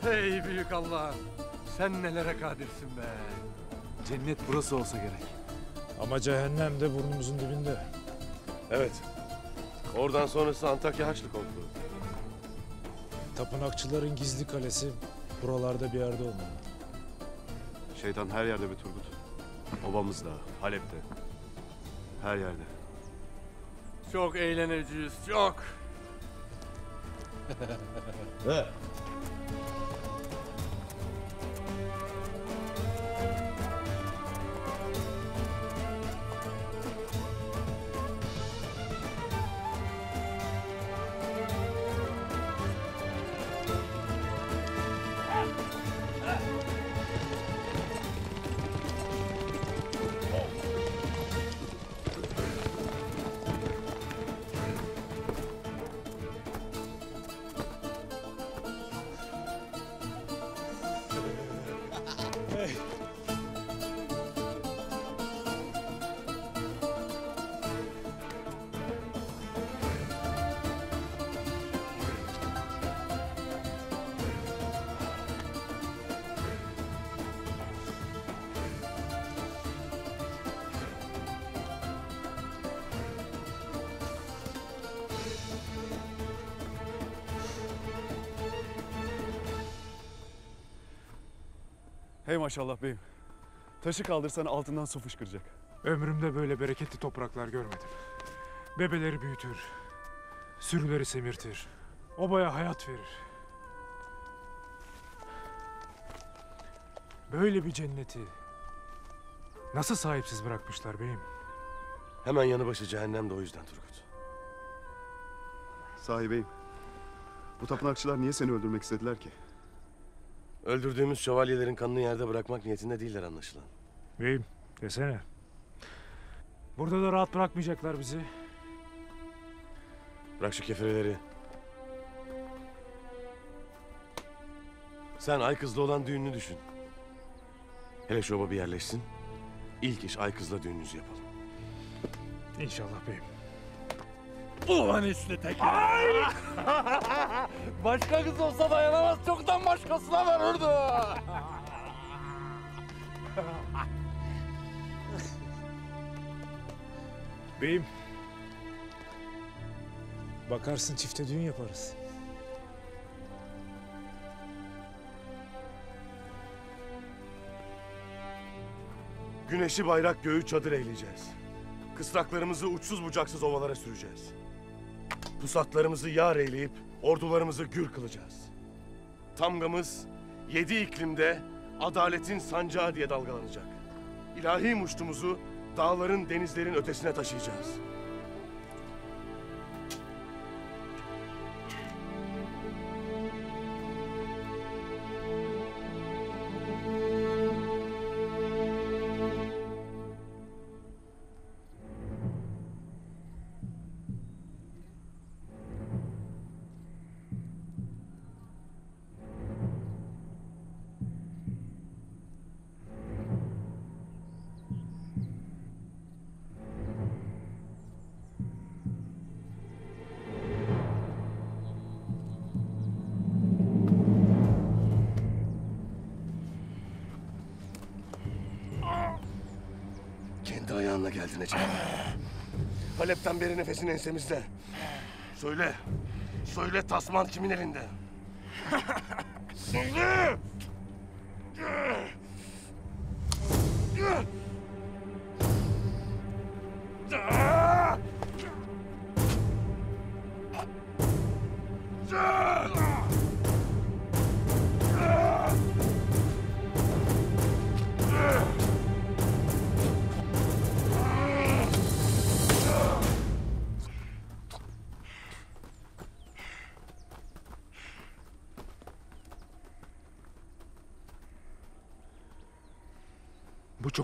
Hey büyük Allah! Sen nelere kadirsin be! Cennet burası olsa gerek. Ama cehennem de burnumuzun dibinde. Evet. Oradan sonrası Antakya Haçlı Kontluğu. Tapınakçıların gizli kalesi buralarda bir yerde olmalı. Şeytan her yerde be Turgut. Obamızda, Halep'te. Her yerde. Çok eğleneceğiz, çok! Hey maşallah beyim. Taşı kaldırsan altından su fışkıracak. Ömrümde böyle bereketli topraklar görmedim. Bebeleri büyütür, sürüleri semirtir, obaya hayat verir. Böyle bir cenneti nasıl sahipsiz bırakmışlar beyim? Hemen yanı başı cehennem de o yüzden Turgut. Sahi beyim. Bu tapınakçılar niye seni öldürmek istediler ki? Öldürdüğümüz şövalyelerin kanını yerde bırakmak niyetinde değiller anlaşılan. Beyim desene. Burada da rahat bırakmayacaklar bizi. Bırak şu kefereleri. Sen ay kızla olan düğününü düşün. Hele şu bir yerleşsin. İlk iş ay kızla düğününüzü yapalım. İnşallah beyim. Ulan Hüsnü Tekin! Başka kız olsa dayanamaz, çoktan başkasına verirdi. Beyim. Bakarsın çifte düğün yaparız. Güneşi bayrak göğü çadır eyleyeceğiz. Kısraklarımızı uçsuz bucaksız ovalara süreceğiz. Pusatlarımızı yar eyleyip ordularımızı gür kılacağız. Tamgamız yedi iklimde adaletin sancağı diye dalgalanacak. İlahi muştumuzu dağların denizlerin ötesine taşıyacağız. Halep'ten beri nefesin ensemizde. Söyle. Söyle tasman kimin elinde? Söyle!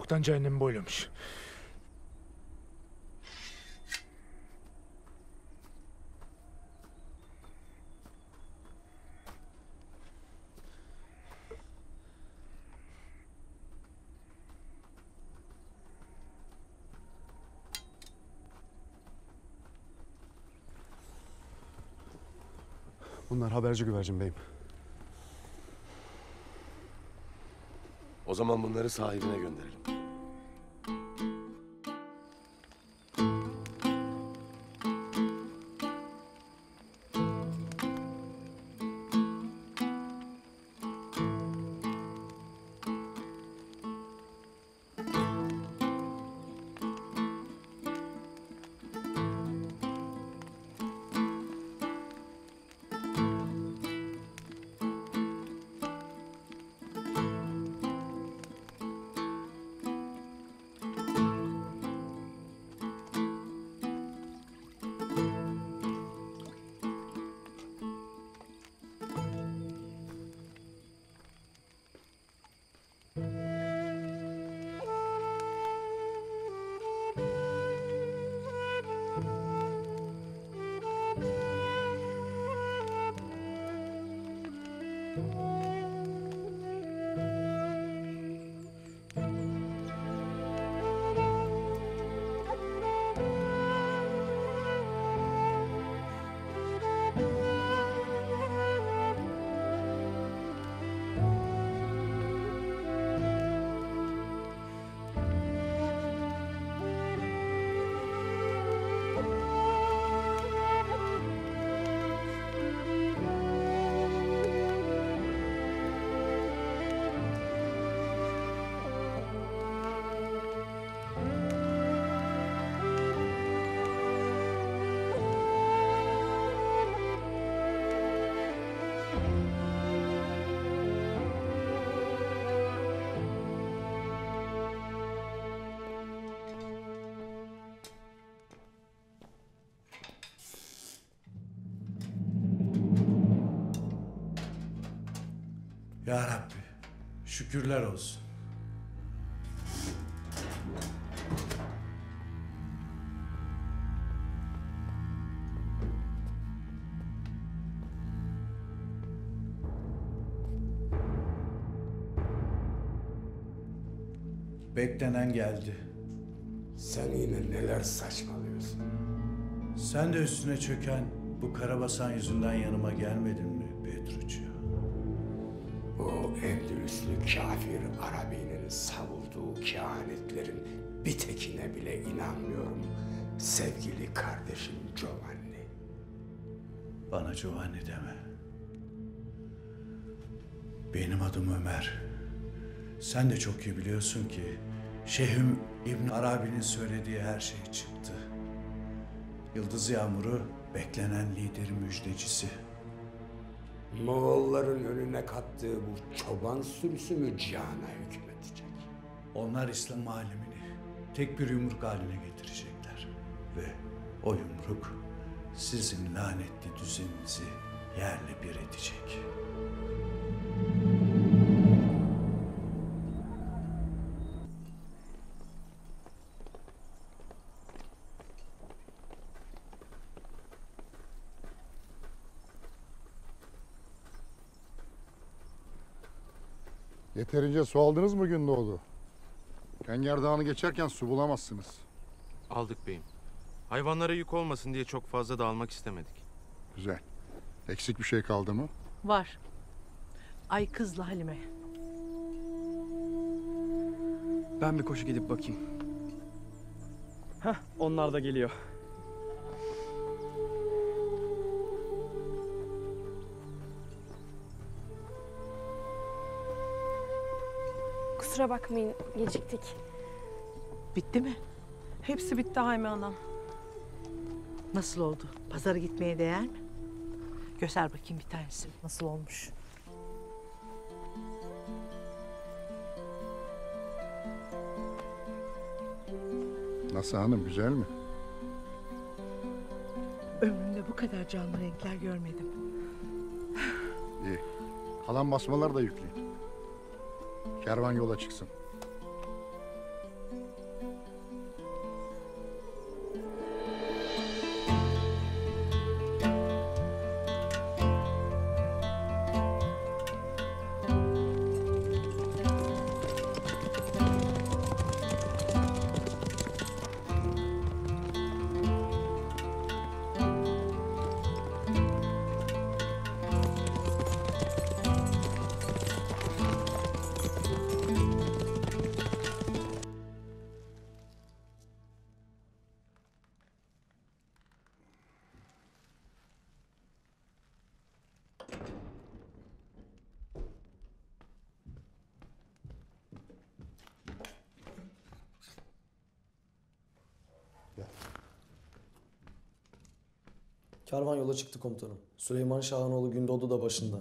Çoktan cehennemi boylamış. Bunlar haberci güvercin beyim. O zaman bunları sahibine gönderelim. Şükürler olsun. Beklenen geldi. Sen yine neler saçmalıyorsun? Sen de üstüne çöken bu karabasan yüzünden yanıma gelmedin mi Petruccio? Kafir Arabi'nin savurduğu kehanetlerin bir tekine bile inanmıyorum. Sevgili kardeşim Giovanni. Bana Giovanni deme. Benim adım Ömer. Sen de çok iyi biliyorsun ki Şeyhüm İbn Arabi'nin söylediği her şey çıktı. Yıldız Yağmuru beklenen liderin müjdecisi. Moğolların önüne kattığı bu çoban sürüsü mü cihana hükmedecek? Onlar İslam alemini tek bir yumruk haline getirecekler. Ve o yumruk sizin lanetli düzeninizi yerle bir edecek. Yeterince su aldınız mı gün doğdu? Kenger Dağı'nı geçerken su bulamazsınız. Aldık beyim. Hayvanlara yük olmasın diye çok fazla da almak istemedik. Güzel. Eksik bir şey kaldı mı? Var. Ay kızla Halime. Ben bir koşu gidip bakayım. Hah, onlar da geliyor. Kusura bakmayın geciktik. Bitti mi? Hepsi bitti Hayme Hanım. Nasıl oldu? Pazara gitmeye değer mi? Göster bakayım bir tanesini. Nasıl olmuş? Nasıl hanım güzel mi? Ömrümde bu kadar canlı renkler görmedim. İyi. Kalan basmalar da yükleyin. Kervan yola çıksın. Komutanım. Süleyman Şahanoğlu Gündoğdu da başında.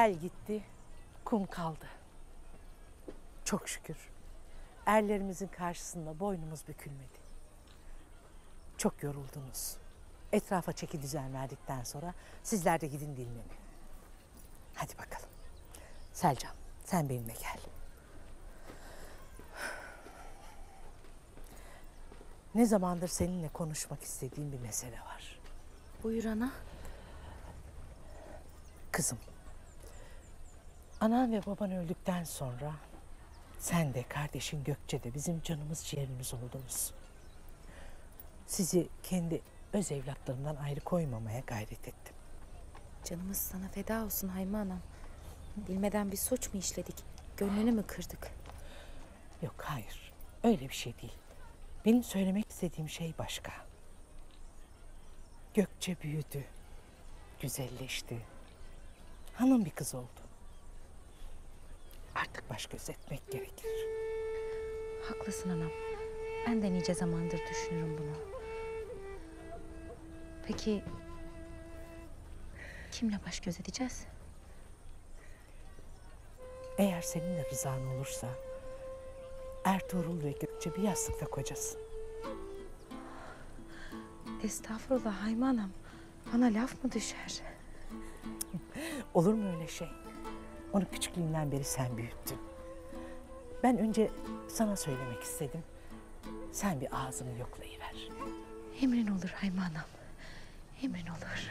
Sel gitti, kum kaldı. Çok şükür. Erlerimizin karşısında boynumuz bükülmedi. Çok yoruldunuz. Etrafa çeki düzen verdikten sonra sizler de gidin dinlenin. Hadi bakalım. Selcan, sen benimle gel. Ne zamandır seninle konuşmak istediğim bir mesele var. Buyur ana. Kızım. Anan ve baban öldükten sonra sen de kardeşin Gökçe de bizim canımız ciğerimiz oldunuz. Sizi kendi öz evlatlarımdan ayrı koymamaya gayret ettim. Canımız sana feda olsun Hayme anam. Bilmeden bir suç mu işledik? Gönlünü mü kırdık? Yok hayır. Öyle bir şey değil. Benim söylemek istediğim şey başka. Gökçe büyüdü. Güzelleşti. Hanım bir kız oldu. Artık baş gözetmek gerekir. Haklısın anam. Ben de nice zamandır düşünürüm bunu. Peki kimle baş göz edeceğiz? Eğer senin de rızan olursa Ertuğrul ve Gökçe bir yastıkta kocasın. Estağfurullah Hayme anam. Bana laf mı düşer? Olur mu öyle şey? Onu küçüklüğünden beri sen büyüttün. Ben önce sana söylemek istedim. Sen bir ağzını yoklayıver. Emrin olur Hayme anam. Emrin olur.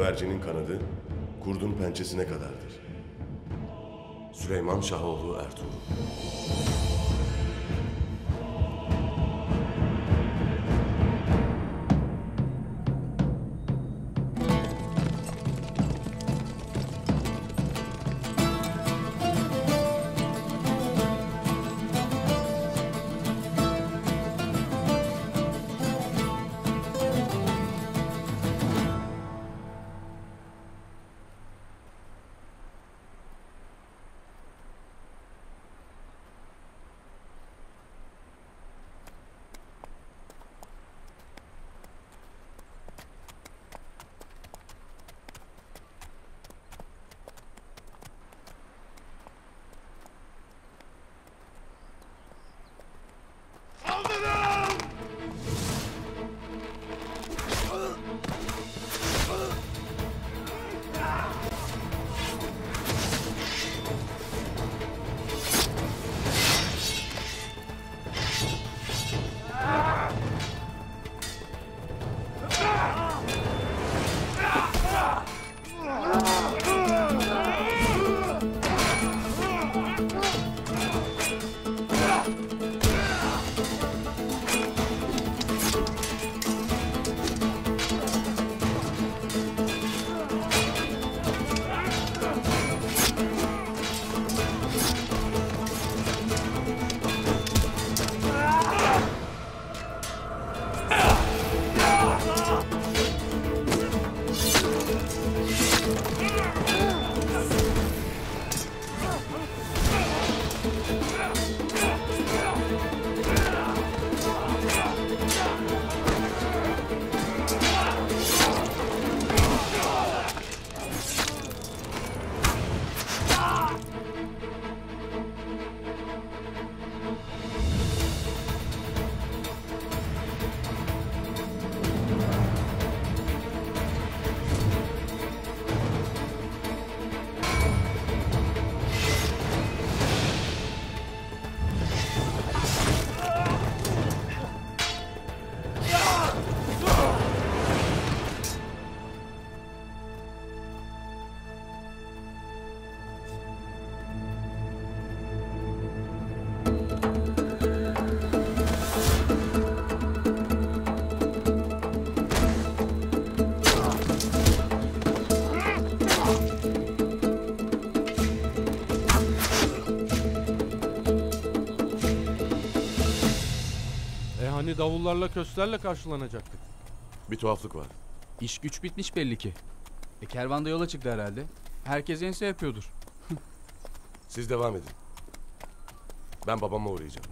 Güvercinin kanadı kurdun pençesine kadardır. Süleyman Şahoğlu Ertuğrul. Davullarla köslerle karşılanacaktık. Bir tuhaflık var. İş güç bitmiş belli ki. E kervan da yola çıktı herhalde. Herkes ense yapıyordur. Siz devam edin. Ben babama uğrayacağım.